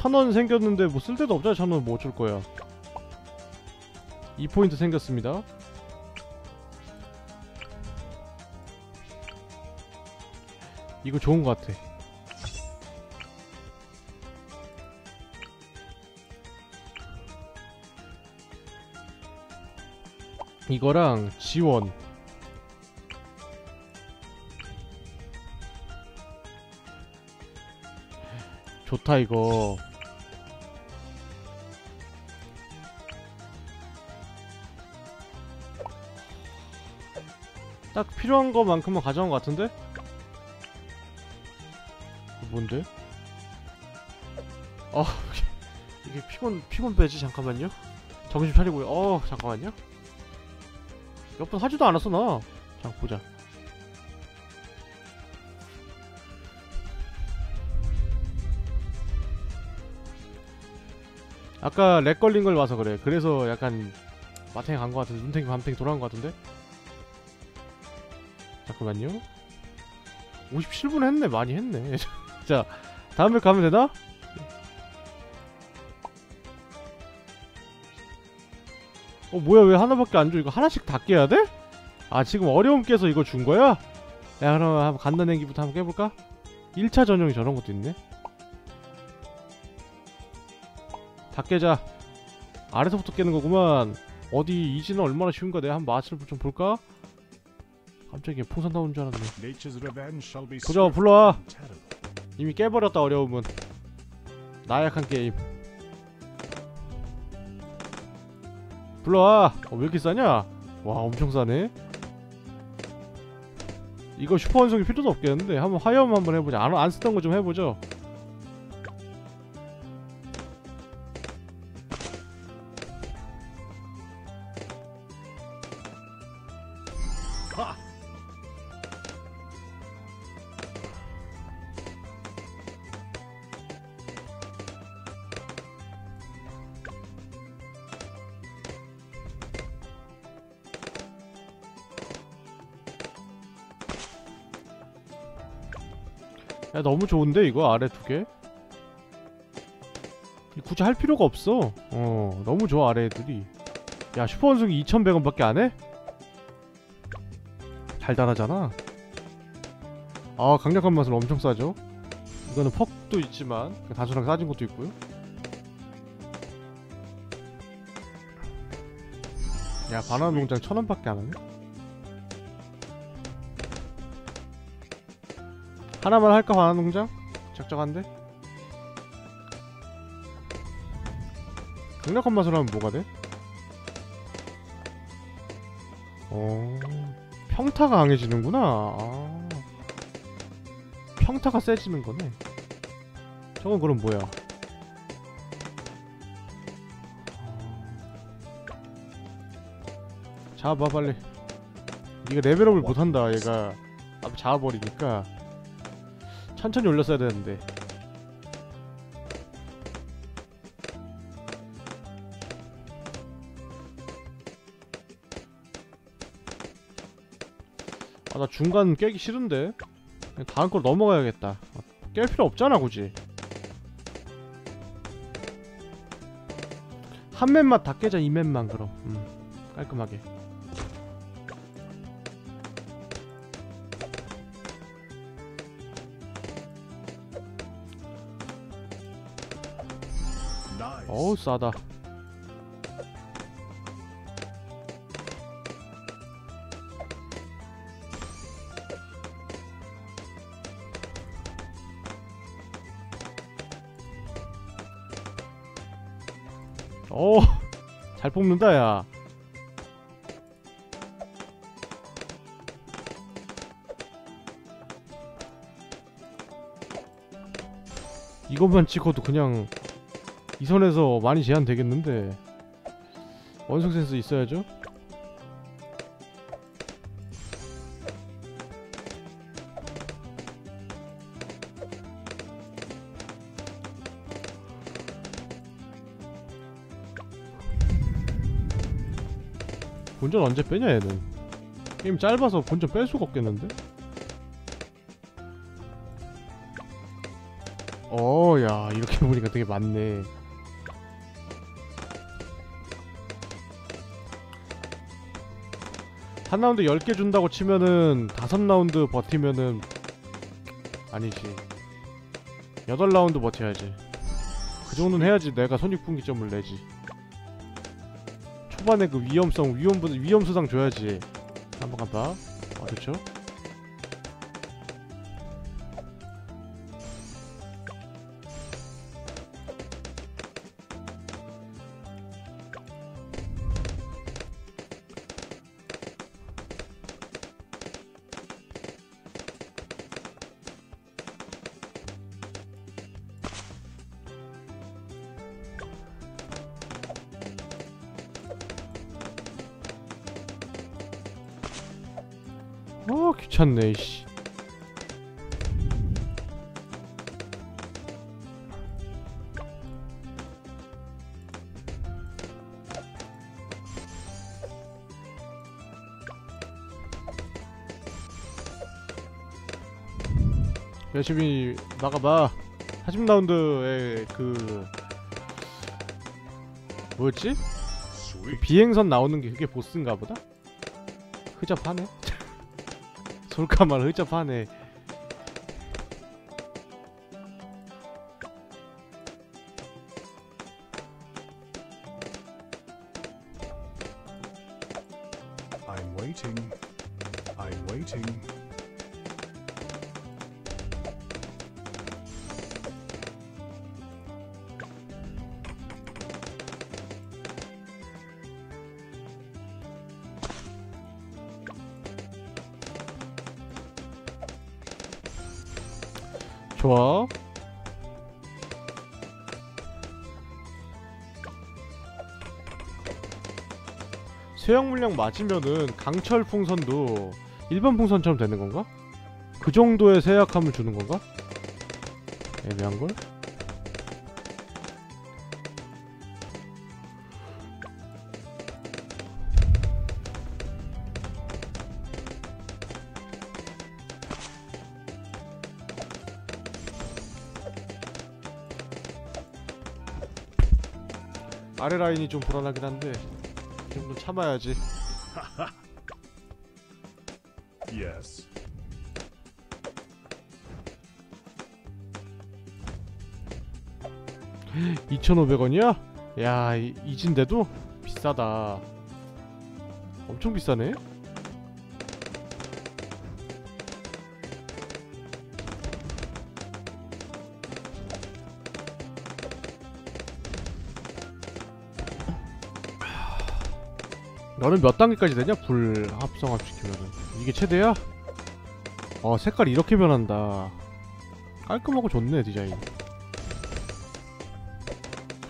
천원 생겼는데 뭐 쓸데도 없잖아 천원 뭐 어쩔 거야. 2포인트 생겼습니다. 이거 좋은 거 같아. 이거랑 지원. 좋다 이거 딱 필요한 것만큼은 가져온 것 같은데? 뭔데? 어 *laughs* 이게 피곤 피곤 배지 잠깐만요 정신 차리고요 어 잠깐만요 몇 번 하지도 않았어 나. 자 보자. 아까 렉 걸린 걸 봐서 그래. 그래서 약간 마탱이 간것 같은데 눈탱이 밤탱이 돌아간 것 같은데. 잠깐만요. 57분 했네. 많이 했네. *laughs* 자 다음에 가면 되나? 어 뭐야 왜 하나밖에 안 줘? 이거 하나씩 다 깨야 돼? 아 지금 어려움 깨서 이거 준 거야? 야 그럼 한번 간단 행기부터 한번 깨볼까? 1차 전용이 저런 것도 있네 다 깨자 아래서부터 깨는 거구만 어디 이지는 얼마나 쉬운가 내가 한번 맛을 좀 볼까? 깜짝이야 풍선 나오는 줄 알았네. Swift 불러와. 이미 깨버렸다 어려움은 나약한 게임. 불러와. 어, 왜 이렇게 싸냐? 와 엄청 싸네. 이거 슈퍼 원성이 필요도 없겠는데. 한번 화염 한번 해보자. 안, 안 쓰던 거 좀 해보죠 야 너무 좋은데 이거 아래 두 개? 굳이 할 필요가 없어. 어 너무 좋아 아래 애들이. 야 슈퍼 원숭이 2100원밖에 안 해? 달달하잖아. 아 강력한 맛은 엄청 싸죠? 이거는 퍽도 있지만 그냥 단순하게 싸진 것도 있고요. 야 바나나 농장 천원밖에 안 하네 하나만 할까 바나나 농장? 적적한데? 강력한 맛으로 하면 뭐가 돼? 어... 평타가 강해지는구나. 아. 평타가 세지는 거네. 저건 그럼 뭐야? 잡아 빨리. 이거 레벨업을 못한다. 얘가 잡아버리니까 천천히 올렸어야 되는데. 아 나 중간 깨기 싫은데. 그냥 다음 걸 넘어가야겠다. 아, 깰 필요 없잖아 굳이. 한 맵만 다 깨자 이 맵만 그럼. 음, 깔끔하게 어우 싸다. 오, 어, *laughs* 잘 뽑는다 야. 이것만 찍어도 그냥 이 선에서 많이 제한되겠는데. 원숭 센스 있어야죠. 본전 언제 빼냐 얘는? 게임 짧아서 본전 뺄 수가 없겠는데? 어야 이렇게 *laughs* 보니까 되게 많네 한 라운드 10개 준다고 치면은 다섯 라운드 버티면은 아니지. 8라운드 버텨야지. 그 정도는 해야지 내가 손익분기점을 내지. 초반에 그 위험성 위험 위험 수당 줘야지. 가봐 아 좋죠 어 귀찮네 씨 열심히 나가봐 40라운드에 그 뭐였지? Sweet. 비행선 나오는 게 그게 보스인가 보다? 흐잡하네 솔까말 흐잡하네 수영 물량 맞으면은 강철 풍선도 일반 풍선처럼 되는 건가? 그 정도의 세약함을 주는 건가? 애매한 걸? 아래 라인이 좀 불안하긴 한데 이 정도 참아야지 *laughs* Yes. 2,500원이야? 야, 이, 이진데도 비싸다. 엄청 비싸네. 너는 몇 단계까지 되냐? 불 합성합 시키면은. 이게 최대야? 어 색깔 이렇게 변한다. 깔끔하고 좋네 디자인.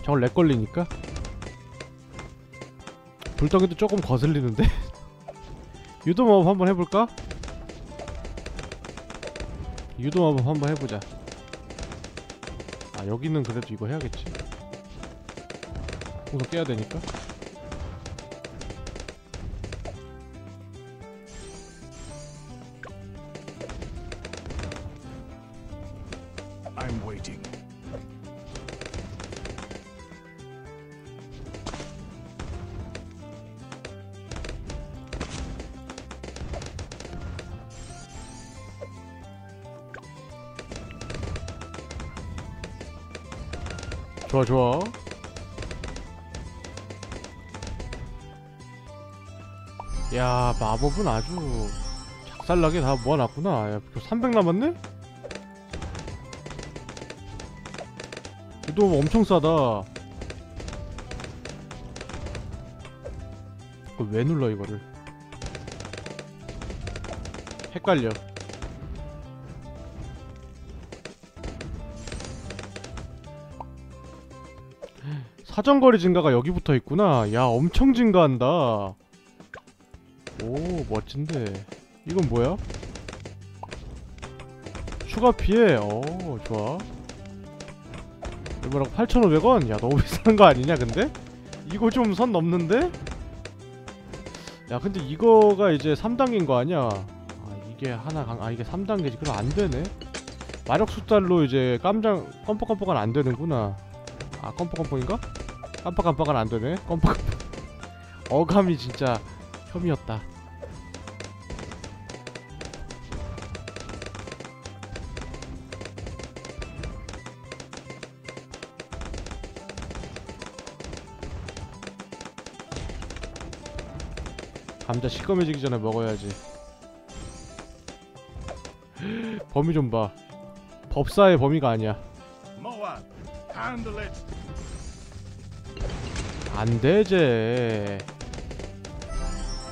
저걸 렉 걸리니까? 불덩이도 조금 거슬리는데? *laughs* 유도 마법 한번 해볼까? 유도 마법 한번 해보자. 아 여기는 그래도 이거 해야겠지? 우선 깨야 되니까 좋아 좋아. 야 마법은 아주 작살나게 다 모아놨구나. 야, 300 남았네? 이도 엄청 싸다. 왜 눌러 이거를? 헷갈려. 사정거리 증가가 여기 붙어 있구나 야 엄청 증가한다 오 멋진데 이건 뭐야? 추가 피해 오 좋아 이거랑 8,500원? 야 너무 *laughs* 비싼 거 아니냐 근데? 이거 좀 선 넘는데? 야 근데 이거가 이제 3단계인 거 아니야 아 이게 하나 강... 아 이게 3단계지 그럼 안 되네 마력 숫달로 이제 깜짝 껌뻑껌뻑은 안 되는구나 아 껌뻑껌뻑인가? 깜빡깜빡은 안 되네. 껌뻑껌뻑 어감이 진짜 혐이었다. 감자 시꺼매지기 전에 먹어야지. *gasps* 범위 좀봐. 법사의 범위가 아니야. 안되제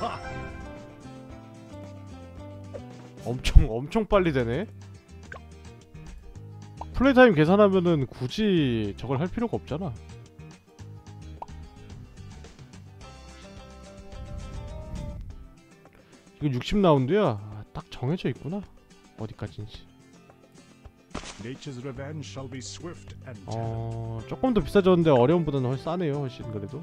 Ha! 엄청 엄청 빨리 되네. 플레이 타임 계산하면은 굳이 저걸 할 필요가 없잖아. 이거 60라운드야? 아, 딱 정해져 있구나. 어디까지인지 어 조금 더 비싸졌는데 어려움보다는 훨씬 싸네요 훨씬 그래도.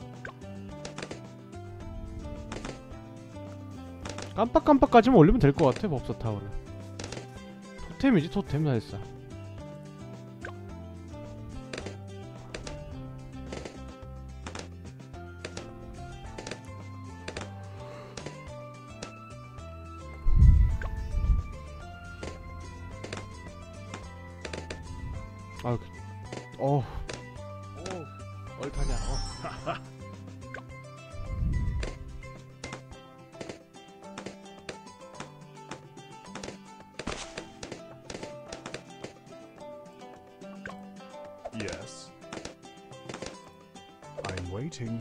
깜빡깜빡까지만 올리면 될 것 같아 법사 타워는. 토템이지 토템 사실상 Yes. I'm waiting.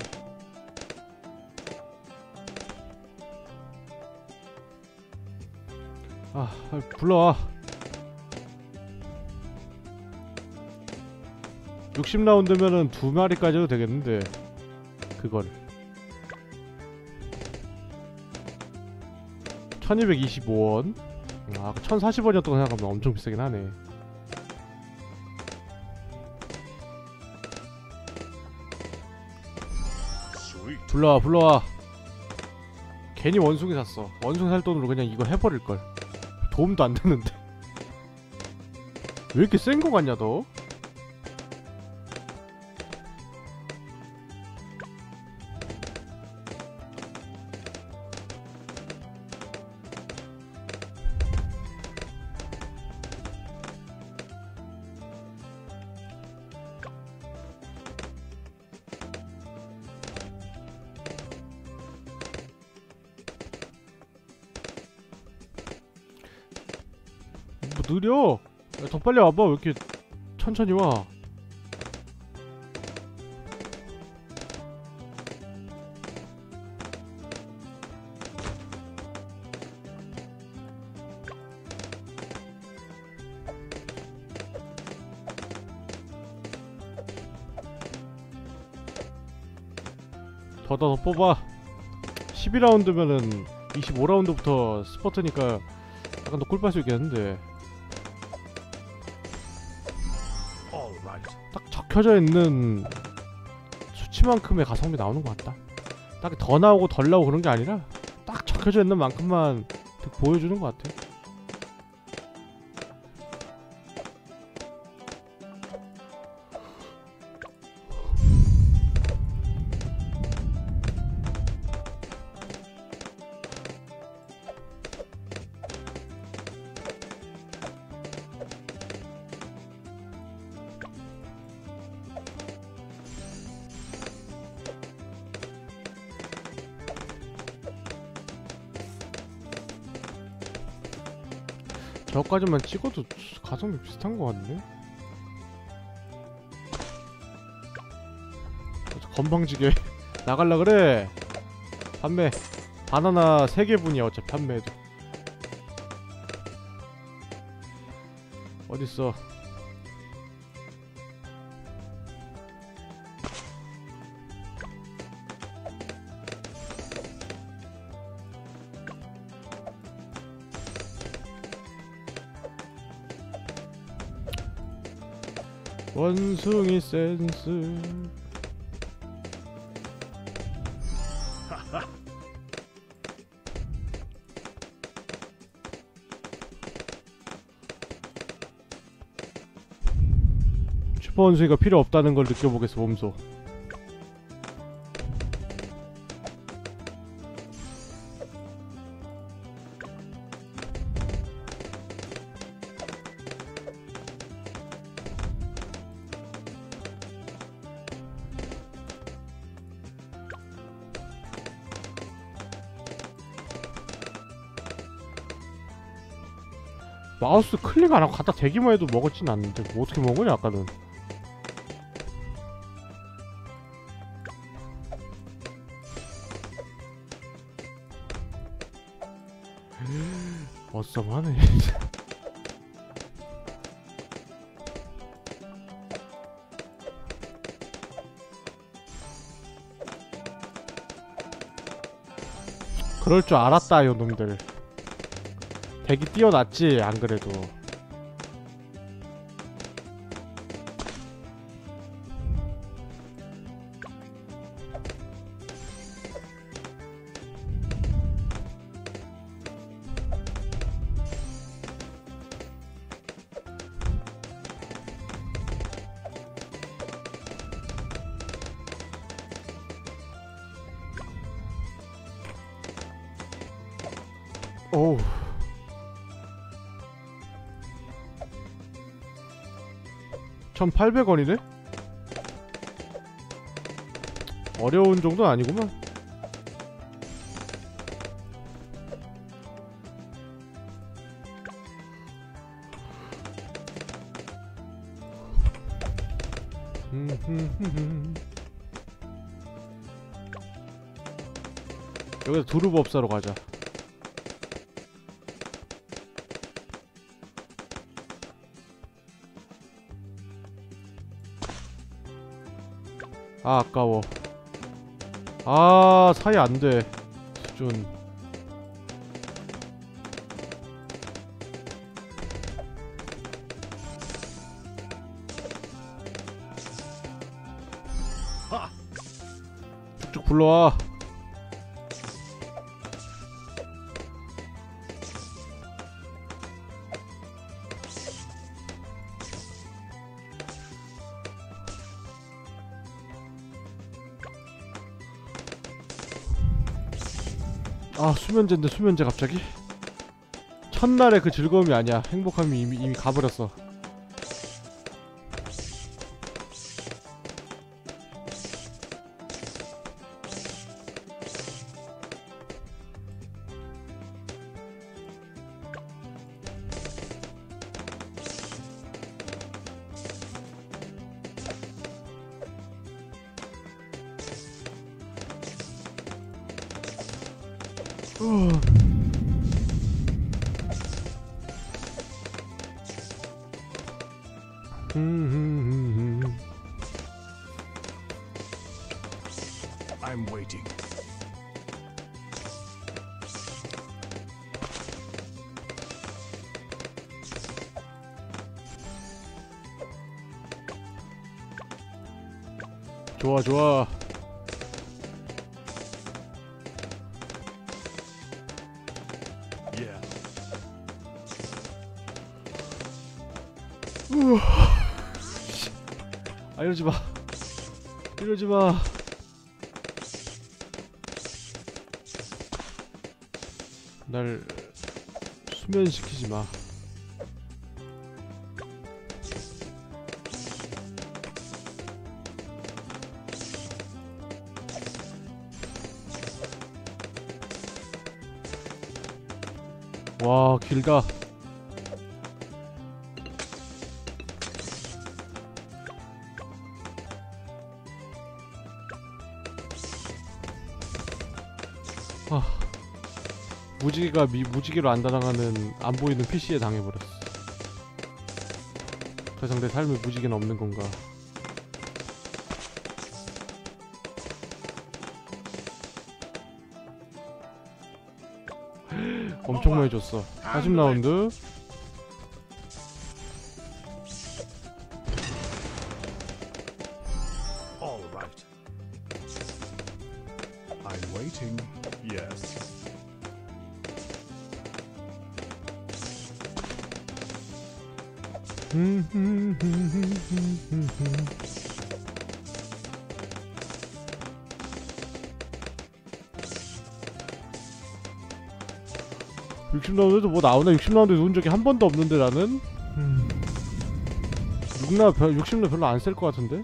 아, 불러와. 60라운드면은 두 마리까지 해도 되겠는데 그거를 1225원 아 1040원이었던 거 생각하면 엄청 비싸긴 하네 불러와 불러와. 괜히 원숭이 샀어. 원숭이 살 돈으로 그냥 이거 해버릴걸. 도움도 안 되는데. 왜 이렇게 센 거 같냐 너? 빨리 와봐. 왜 이렇게 천천히 와? 더더 더 뽑아. 12라운드면은 25라운드부터 스포트니까 약간 더 꿀빨 수 있겠는데 딱 적혀져 있는 수치만큼의 가성비 나오는 것 같다. 딱더 나오고 덜 나오고 그런 게 아니라 딱 적혀져 있는 만큼만 득 보여주는 것 같아. 저까지만 찍어도 가성비 비슷한 것 같네. 건방지게 *laughs* 나갈라 그래. 판매 바나나 3개분이야 어차피 판매해도 어딨어 원숭이 센스. *laughs* 슈퍼 원숭이가 필요 없다는 걸 느껴보겠어 몸소 마우스 클릭 안 하고 갖다 대기만 해도 먹었진 않는데 뭐 어떻게 먹으냐 아까는. *gasps* 어썸하네. *laughs* 그럴 줄 알았다 요 놈들 대기 띄워놨지 안 그래도 1800원이네? 어려운 정도는 아니구만. 여기서 두루법사로 가자 아 아까워. 아 사이 안돼. 수준 쭉쭉 불러와 수면제인데 수면제 갑자기? 첫날의 그 즐거움이 아니야 행복함이 이미, 이미 가버렸어 좋아 좋아. Yeah. 아 이러지 마. 이러지 마. 날 수면시키지 마 와 길다 무지개가 미, 무지개로 안 당하는 안 보이는 PC에 당해버렸어. 더 이상 내 삶에 무지개는 없는 건가? 엄청 많이 줬어. 40라운드. 뭐 나오나? 60라운드 누운 적이 한 번도 없는데 나는? 음. 6라 60라 별로 안셀것 같은데?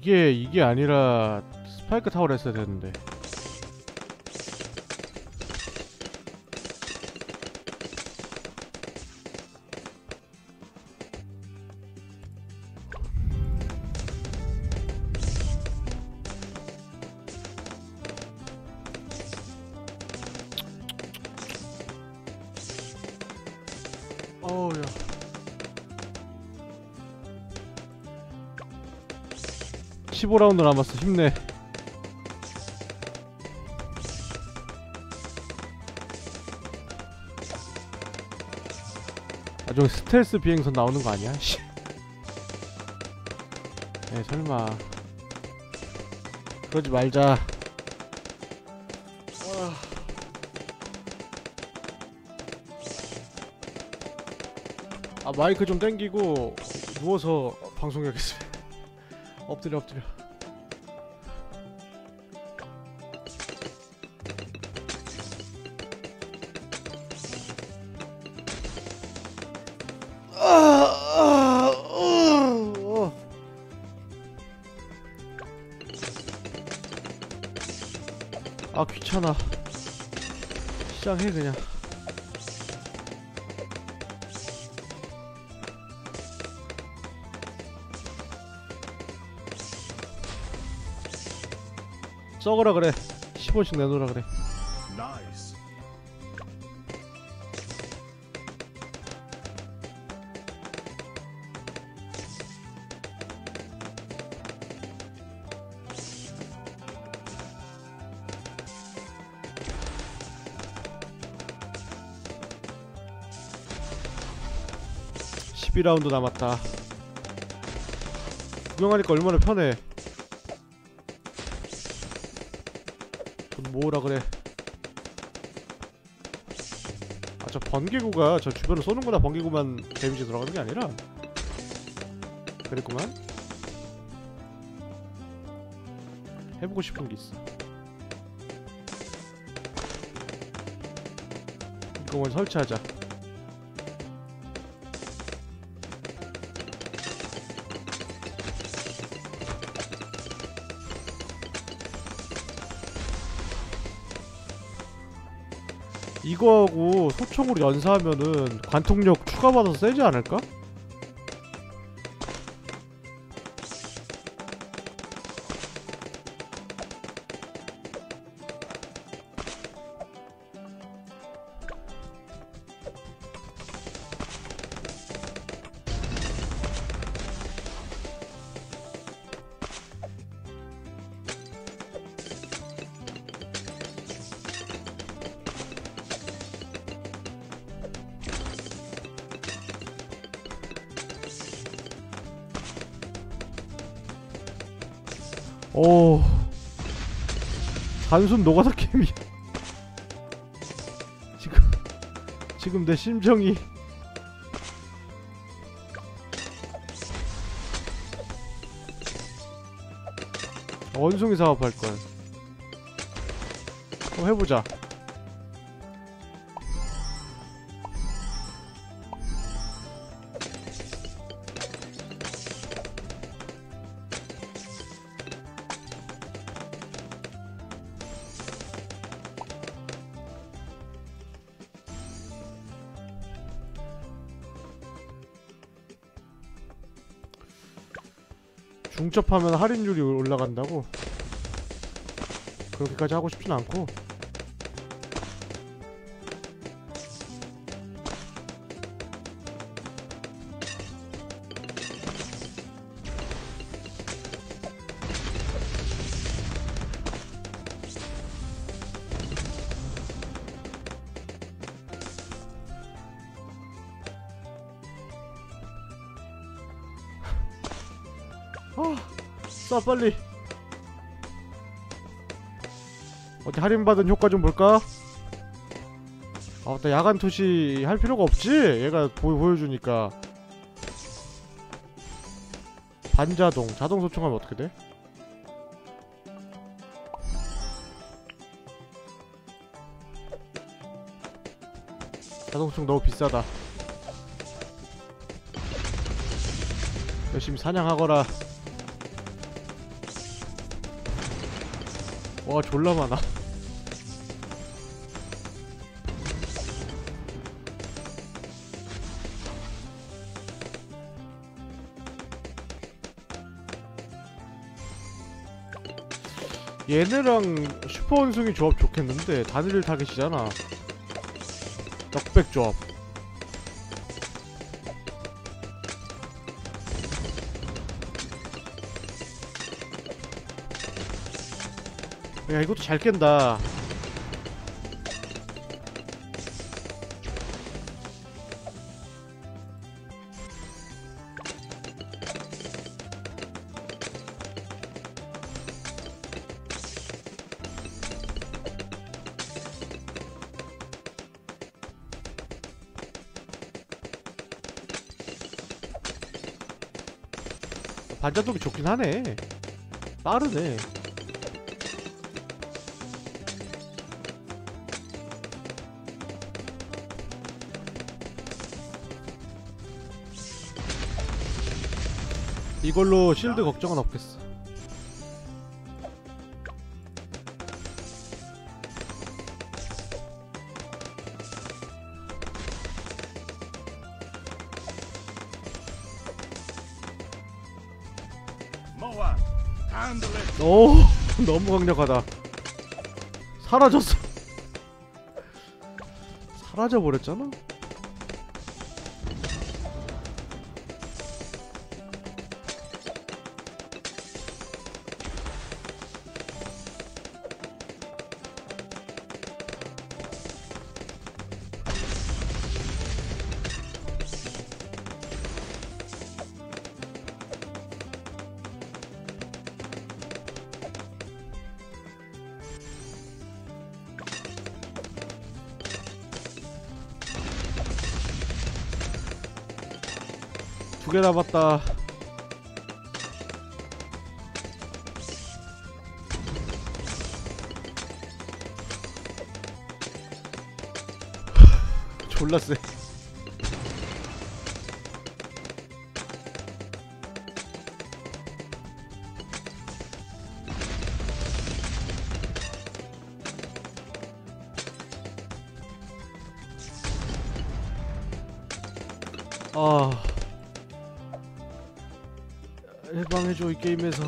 이게 이게 아니라 스파이크 타워를 했어야 되는데 15라운드 남았어. 힘내. 아 저 스텔스 비행선 나오는 거 아니야? 씨. 에 설마. 그러지 말자. 아 마이크 좀 땡기고 누워서 방송해야겠습니다. *laughs* 엎드려 엎드려 아 귀찮아. 시작해 그냥. 썩으라 그래. 10원씩 내놓으라 그래 십2 라운드 남았다. 구경하니까 얼마나 편해. 돈 모으라 그래. 아 저 번개구가 저 주변을 쏘는구나 번개구만 데미지 들어가는 게 아니라. 그랬구만. 해보고 싶은 게 있어. 먼저 설치하자 이거하고 소총으로 연사하면은 관통력 추가받아서 세지 않을까? 단순 노가다 캠이 지금 지금 내 심정이 원숭이 사업할 걸. 한번 해보자. 중첩하면 할인율이 올라간다고? 그렇게까지 하고 싶진 않고 빨리 어디 할인받은 효과 좀 볼까? 아 맞다 야간 투시 할 필요가 없지? 얘가 보, 보여주니까 반자동 자동 소총하면 어떻게 돼? 자동 소총 너무 비싸다 열심히 사냥하거라 와 졸라 많아. 얘네랑 슈퍼 원숭이 조합 좋겠는데 단일 타겟이잖아. 넉백 조합 야 이것도 잘 깬다. 반자독이 좋긴 하네. 빠르네 이걸로 실드 걱정은 없겠어. 오, *laughs* 너무 강력하다. 사라졌어. 사라져 버렸잖아. 개 남았다. *laughs* 졸라 세. 게임에서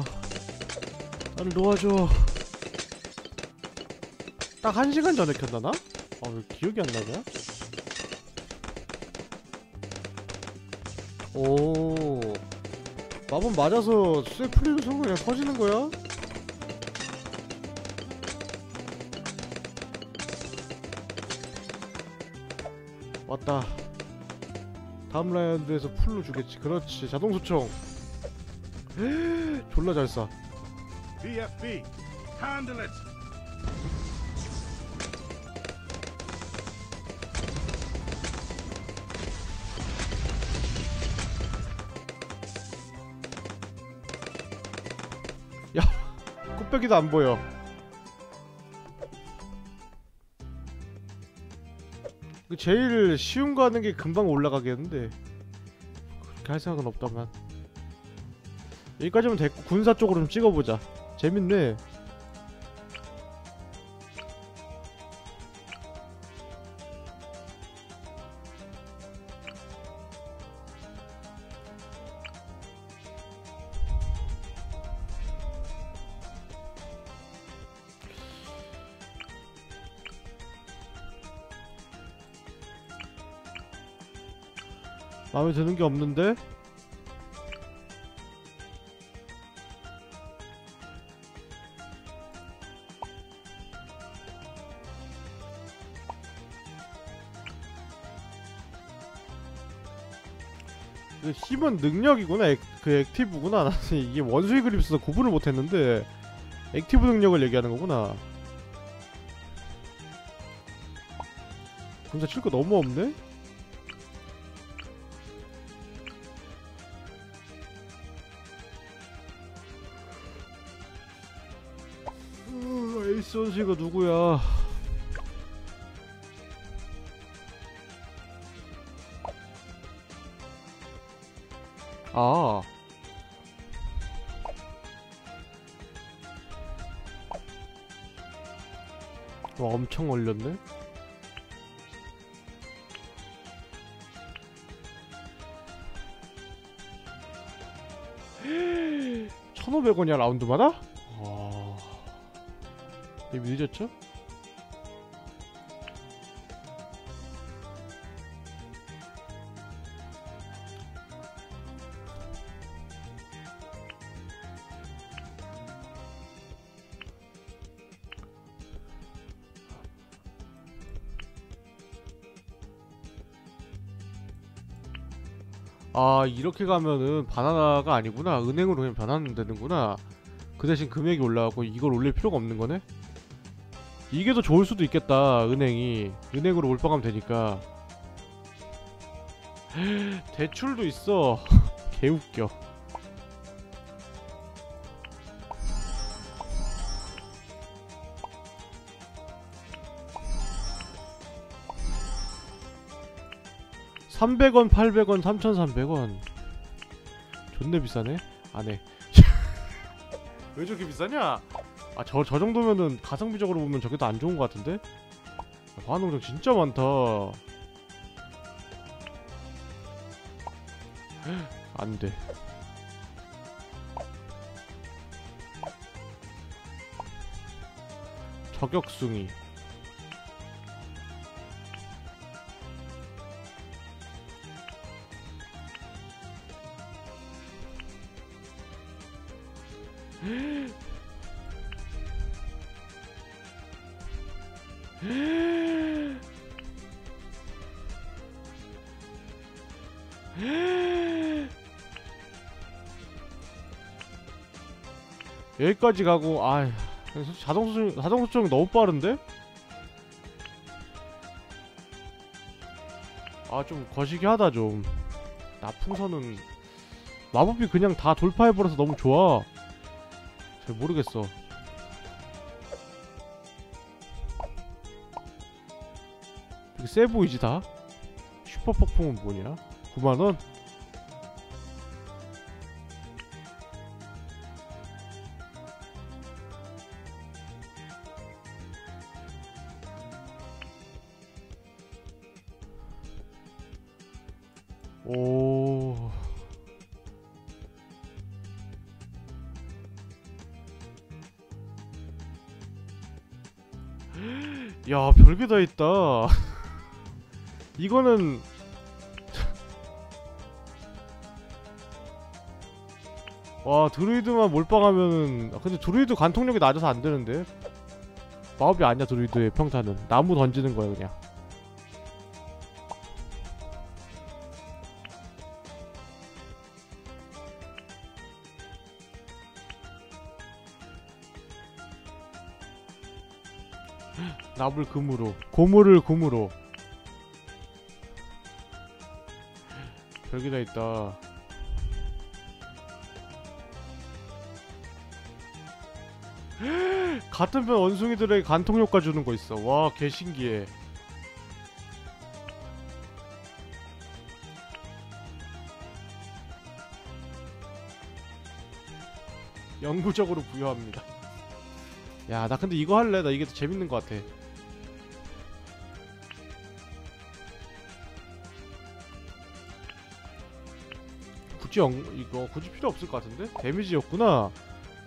나를 놓아줘 딱 한 시간 전에 켰나 나? 아 왜 기억이 안 나냐? 오 마법 맞아서 쇠 풀리는 순간 그냥 터지는 거야? 왔다 다음 라운드에서 풀로 주겠지 그렇지 자동 소총 *gasps* 졸라 잘 쏴. BFB, handle it. 꽃배기도 안 보여. 그 제일 쉬운 거 하는 게 금방 올라가겠는데 그렇게 할 생각은 없다만 여기까지면 됐고 군사 쪽으로 좀 찍어보자 재밌네 마음에 드는 게 없는데? 그 힘은 능력이구나. 액, 그 active구나. *laughs* 나는 이게 원숭이 그려 있어서 구분을 못했는데 active 능력을 얘기하는 거구나. 군사 칠 거 너무 없네? 으, 에이스 원숭이가 누구야 아 와 엄청 올렸네 1,500원이야 *gasps* 라운드마다? 와... 이미 늦었죠? 아 이렇게 가면은 바나나가 아니구나. 은행으로 그냥 변환 되는구나. 그 대신 금액이 올라가고 이걸 올릴 필요가 없는 거네? 이게 더 좋을 수도 있겠다 은행이. 은행으로 올빵하면 되니까. *gasps* 대출도 있어. *laughs* 개웃겨 (300원) (800원) (3,300원) 존내 비싸네? 안해 *laughs* 왜 저렇게 비싸냐? 아 저 저 정도면은 가성비적으로 보면 저게 더 안 좋은 것 같은데? 관농장 진짜 많다. *gasps* 안돼. 저격숭이 여기까지 가고 아 자동 수정 자동 수정 너무 빠른데? 아 좀 거시기 하다 좀 나풍선은 마법이 그냥 다 돌파해버려서 너무 좋아 잘 모르겠어 되게 세 보이지 다? 슈퍼 폭풍은 뭐냐? 9만원? 다 있다. 이거는 와, 드루이드만 몰빵하면은 아, 근데 드루이드 관통력이 낮아서 안 되는데. 마법이 아니야, 드루이드의 평타는. 나무 던지는 거야, 그냥. 나불 금으로 고물을 금으로. 별게 다 있다. *laughs* 같은 편 원숭이들에게 간통 효과 주는 거 있어. 와 개신기해. 영구적으로 부여합니다. *laughs* 야 나 근데 이거 할래? 나 이게 더 재밌는 것 같아 굳이 영, 이거 굳이 필요 없을 것 같은데? 데미지였구나.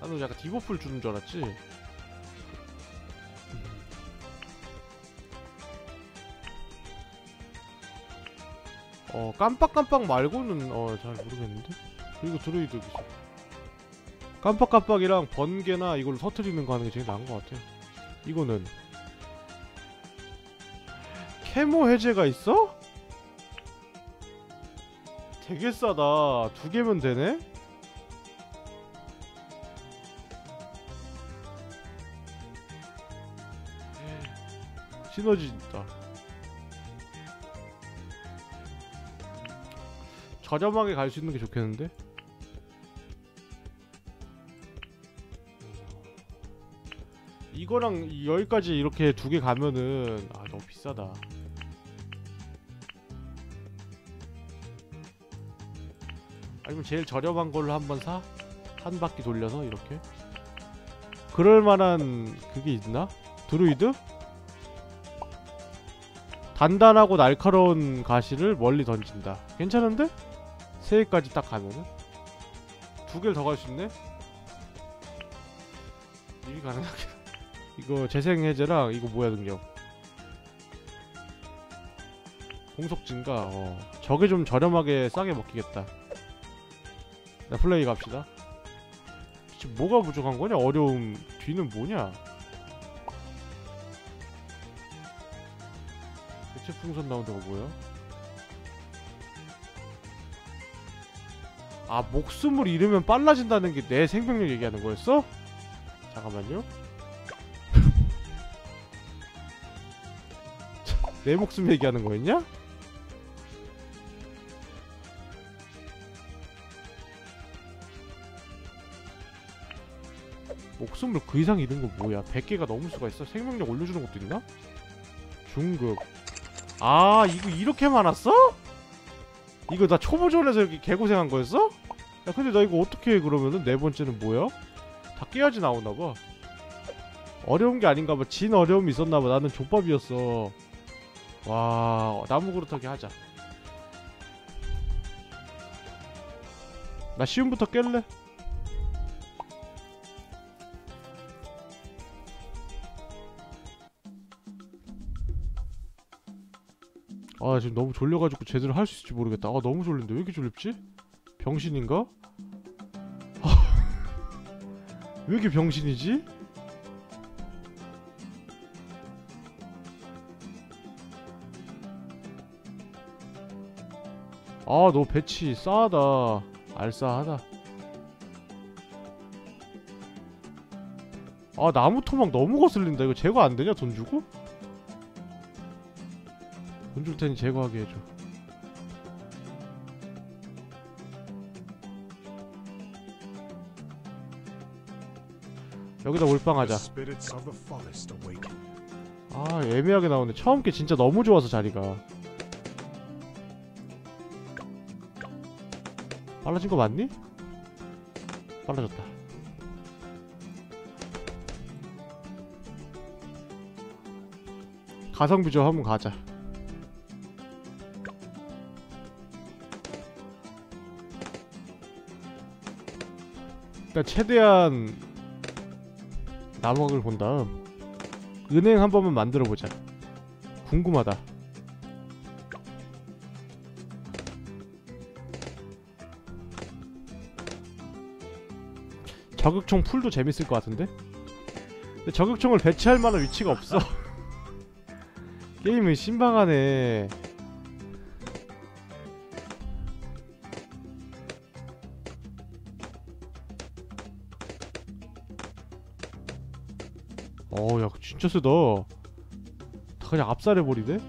나는 약간 debuff를 주는 줄 알았지. 어 깜빡깜빡 말고는 어 잘 모르겠는데? 그리고 드루이드 기술 깜빡깜빡이랑 번개나 이걸 터트리는 거 하는 게 제일 나은 것 같아. 이거는. 캐모 해제가 있어? 되게 싸다 두 개면 되네? 시너지 있다 저렴하게 갈 수 있는 게 좋겠는데? 이거랑 이- 여기까지 이렇게 두 개 가면은 아 너무 비싸다 아니면 제일 저렴한 걸로 한번 사? 한 바퀴 돌려서 이렇게 그럴 만한 그게 있나? 드루이드? 단단하고 날카로운 가시를 멀리 던진다 괜찮은데? 세 개까지 딱 가면은 두 개를 더 갈 수 있네? 이게 가능하게 *laughs* 이거 재생 해제랑 이거 뭐야 능력 공속 증가 어 저게 좀 저렴하게 싸게 먹히겠다 나 플레이 갑시다. 지금 뭐가 부족한 거냐? 어려움 뒤는 뭐냐? 대체 풍선 나온 데가 뭐야? 아 목숨을 잃으면 빨라진다는 게 내 생명력 얘기하는 거였어? 잠깐만요. *laughs* 내 목숨 얘기하는 거였냐? 목숨을 그 이상 잃은 건 뭐야? 100개가 넘을 수가 있어? 생명력 올려주는 것도 있나? 중급 아 이거 이렇게 많았어? 이거 나 초보전에서 이렇게 개고생한 거였어? 야 근데 나 이거 어떻게 해 그러면은 네 번째는 뭐야? 다 깨야지 나오나봐 어려운 게 아닌가봐 진 어려움이 있었나봐 나는 족밥이었어 와 나무 그릇하게 하자 나 쉬움부터 깰래? 아 지금 너무 졸려가지고 제대로 할 수 있을지 모르겠다 아 너무 졸린데 왜 이렇게 졸립지? 병신인가? *laughs* 왜 이렇게 병신이지? 아 너 배치 싸하다 알싸하다 아 나무 토막 너무 거슬린다 이거 제거 안되냐 돈 주고? 돈줄 테니 제거하게 해줘. 여기다 몰빵하자. 아 애매하게 나오네. 처음 게 진짜 너무 좋아서 자리가. 빨라진 거 맞니? 빨라졌다. 가성비죠 한번 가자 일단 최대한 나먹을 본 다음 은행 한 번만 만들어 보자. 궁금하다. 저격총 풀도 재밌을 것 같은데? 근데 저격총을 배치할 만한 위치가 없어. *laughs* 게임은 신박하네. 어우 야 진짜 세다. 다 그냥 압살해버리네?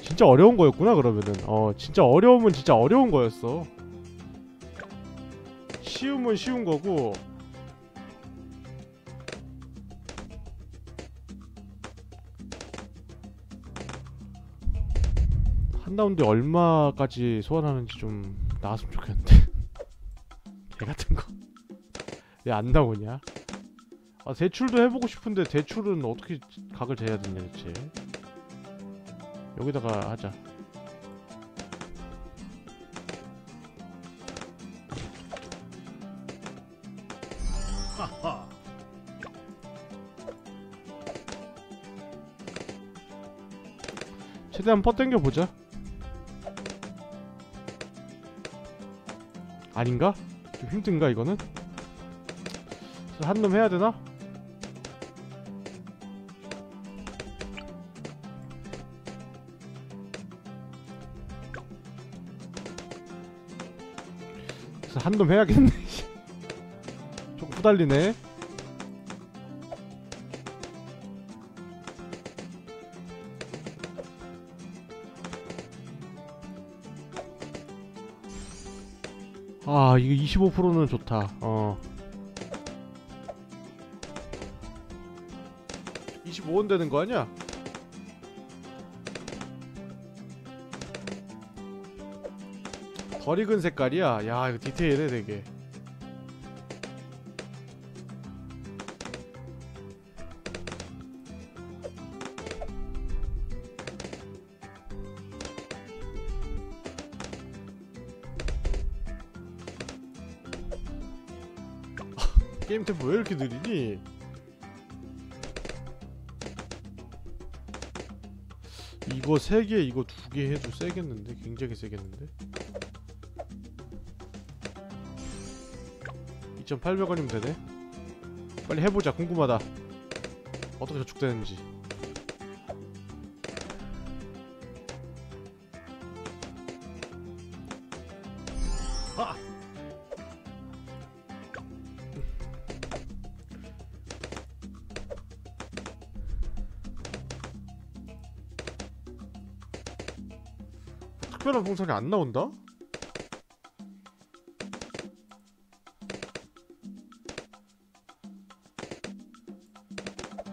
진짜 어려운 거였구나 그러면은. 어 진짜 어려움은 진짜 어려운 거였어. 쉬움은 쉬운 거고 한다운데 얼마까지 소환하는지 좀 나왔으면 좋겠는데. *laughs* 개 같은 거 왜 안 나오냐? 아 대출도 해보고 싶은데 대출은 어떻게 각을 재야 되냐 대체? 여기다가 하자. 최대한 퍼땡겨보자. 아닌가? 좀 힘든가 이거는? 한 놈 해야 되나? 한놈 해야겠네. *laughs* 조금 후달리네. 아 이거 25%는 좋다. 어. 25원 되는 거 아니야? 덜 익은 색깔이야. 야 이거 디테일해 되게 게임 템포 왜 이렇게 느리니? 이거 3개 이거 2개 해도 세겠는데? 굉장히 세겠는데? 2,800원이면 되네? 빨리 해보자 궁금하다 어떻게 저축되는지 풍선이 안 나온다?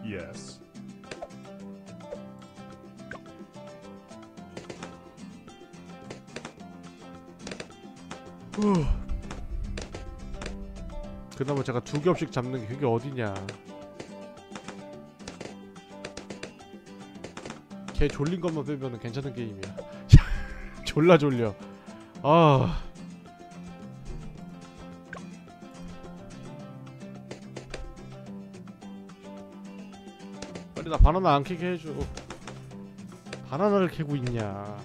Yes. 후. 그나마 제가 두 겹씩 잡는 게 그게 어디냐 걔 졸린 것만 빼면은 괜찮은 게임이야 졸라 졸려. 아. 빨리 나 바나나 안 캐게 해줘. 바나나를 캐고 있냐.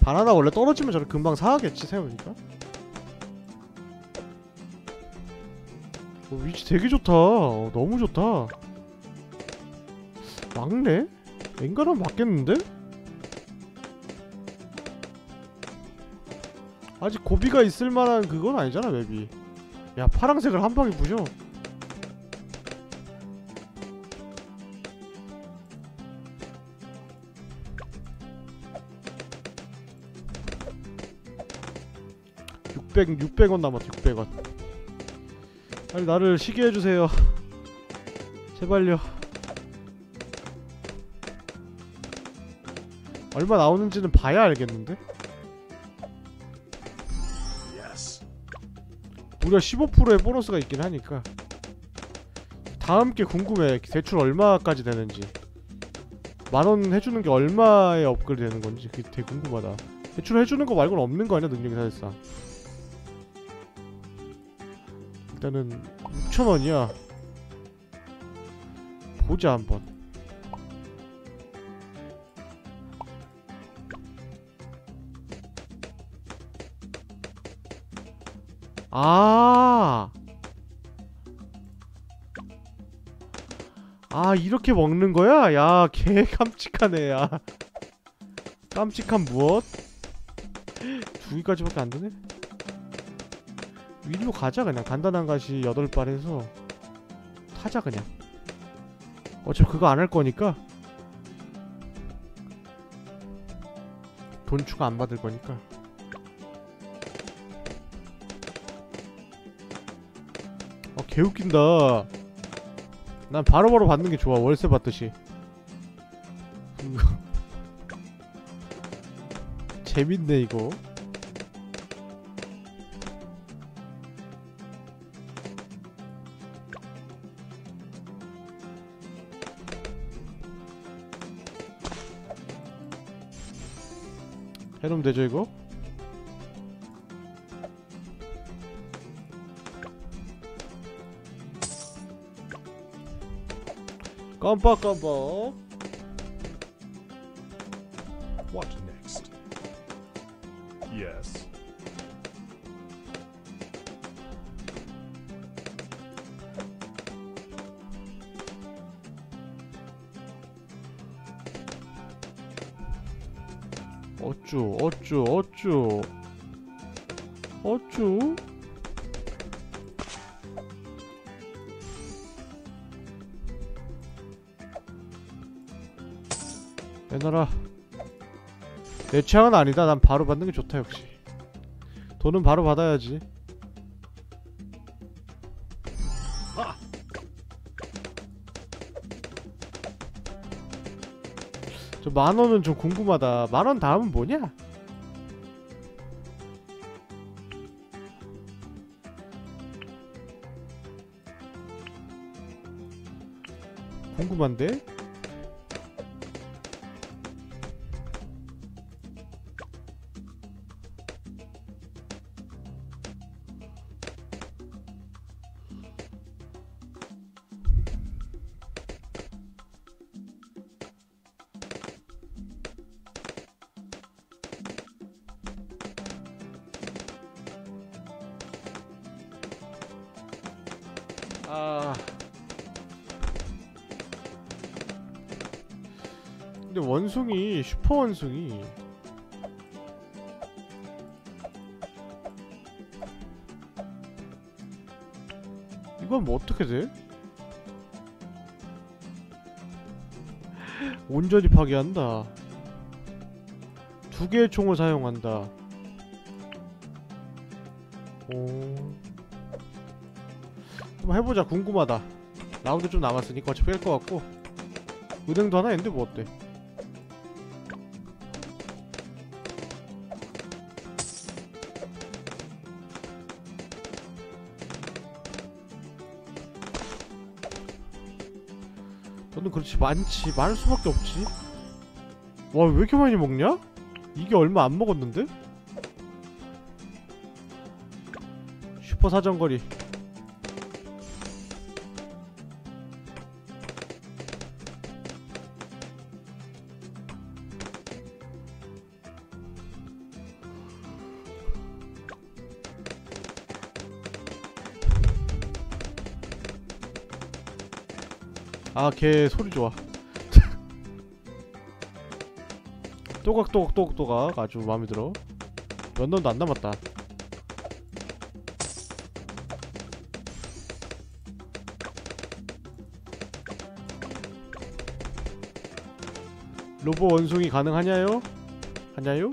바나나 원래 떨어지면 저렇게 금방 사하겠지 생각해보니까 어, 위치 되게 좋다. 어, 너무 좋다 막네? 앵가랑 맞겠는데? 아직 고비가 있을 만한 그건 아니잖아 맵이. 야 파랑색을 한 방에 부셔. (600) 600원 남았다 (600원) 빨리 나를 쉬게 해주세요. 제발요 얼마 나오는지는 봐야 알겠는데. 무려 15%의 보너스가 있긴 하니까. 다음 게 궁금해. 대출 얼마까지 되는지. 만원 해주는 게 얼마에 업그레이드 되는 건지 그게 되게 궁금하다. 대출 해주는 거 말고는 없는 거 아니야 능력이 사실상? 일단은 6천원이야. 보자 한번 아. 아, 이렇게 먹는 거야? 야, 개 깜찍하네, 야. 깜찍한 무엇? 두 개까지밖에 안 되네? 위로 가자, 그냥. 간단한 가시 8발 해서. 타자, 그냥. 어차피 그거 안 할 거니까. 돈 추가 안 받을 거니까. 개웃긴다. 난 바로 바로 받는 게 좋아. 월세 받듯이. *laughs* 재밌네, 이거. 해놓으면 되죠, 이거? 깜빡깜빡 내 취향은 아니다 난 바로 받는 게 좋다 역시 돈은 바로 받아야지 저 만원은 좀 궁금하다 만원 다음은 뭐냐? 궁금한데? 슈퍼 원숭이 이건 뭐 어떻게 돼? 온전히 파괴한다. 두 개의 총을 사용한다. 오. 한번 해보자 궁금하다 라운드 좀 남았으니까 어차피 뺄것 같고 은행도 하나 있는데 뭐 어때 그렇지 많지 많을 수밖에 없지 와 왜 이렇게 많이 먹냐? 이게 얼마 안 먹었는데? 슈퍼 사정거리 아, 걔 소리 좋아. *laughs* 또각또각또각또각 아주 마음에 들어. 몇 놈도 안 남았다. 로보 원숭이 가능하냐요? 하냐요?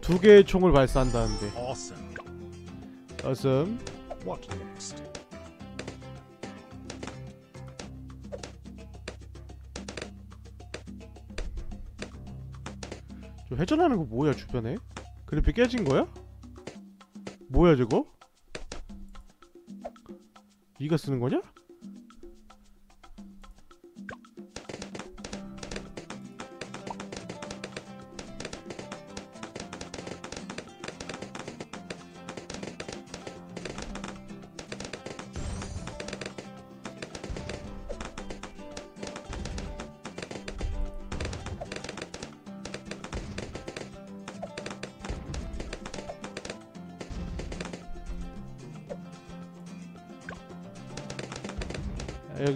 두 개의 총을 발사한다는데. Awesome. awesome. What next? 회전하는 거 뭐야 주변에? 그래픽 깨진 거야? 뭐야 저거? 네가 쓰는 거냐?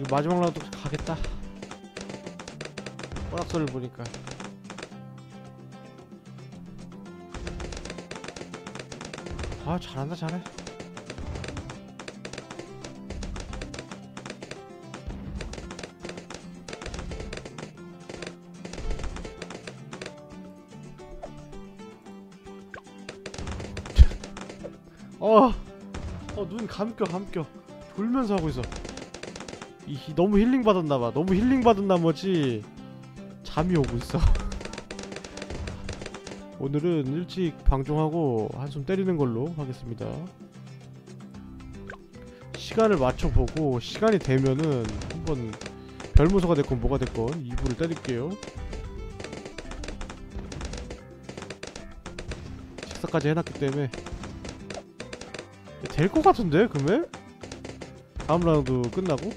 마지막 라운드 가겠다. 꼬락서를 보니까. 아 잘한다 잘해. *laughs* 어, 어눈 감겨 감겨. 졸면서 하고 있어. 너무 힐링 받았나봐. 너무 힐링 받은 나머지 잠이 오고 있어. *laughs* 오늘은 일찍 방종하고 한숨 때리는 걸로 하겠습니다. 시간을 맞춰보고 시간이 되면은 한번 별무서가 됐건 뭐가 됐건 이불을 때릴게요. 식사까지 해놨기 때문에 될 것 같은데 금액? 다음 라운드 끝나고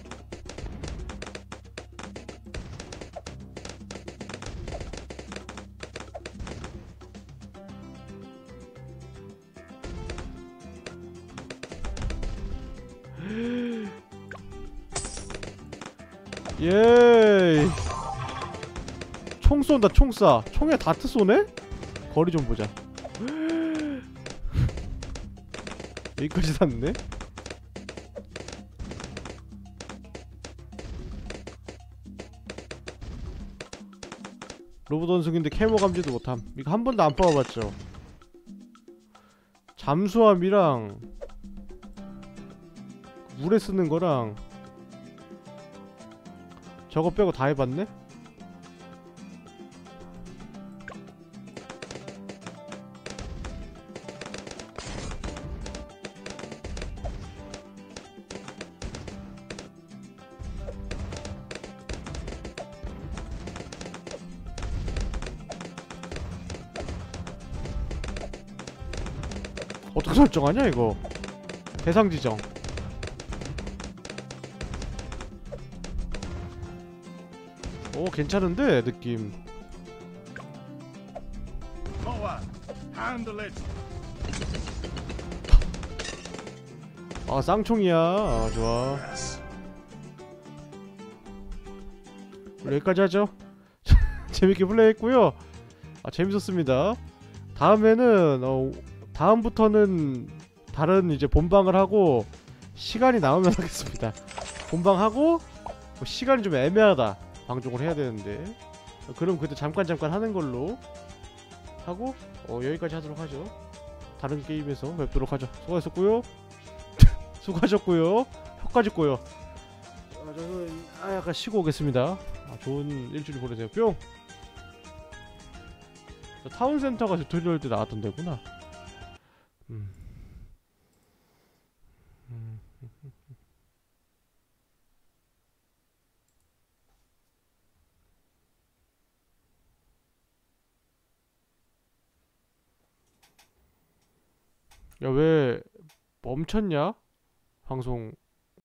쏜다 총쏴. 총에 다트 쏘네? 거리 좀 보자. *gasps* 여기까지 샀네? 로봇 원숭인데 캐모 감지도 못함. 이거 한 번도 안 뽑아봤죠. 잠수함이랑 물에 쓰는 거랑 저거 빼고 다 해봤네? 설정하냐 이거? 대상 지정. 오 괜찮은데 느낌. 아 쌍총이야. 아, 좋아. 여기까지 하죠? *laughs* 재밌게 플레이했고요. 아 재밌었습니다. 다음에는 어, 다음부터는 다른 이제 본방을 하고 시간이 나오면 *laughs* 하겠습니다. 본방하고 뭐 시간이 좀 애매하다. 방송을 해야 되는데. 어, 그럼 그때 잠깐 잠깐 하는 걸로 하고 어, 여기까지 하도록 하죠. 다른 게임에서 뵙도록 하죠. 수고하셨고요. *laughs* 수고하셨고요. 꼬여 아, 저는 아, 약간 쉬고 오겠습니다. 아, 좋은 일주일 보내세요. 뿅! 저 town center가 tutorial 때 나왔던 데구나 야 왜 멈췄냐? 방송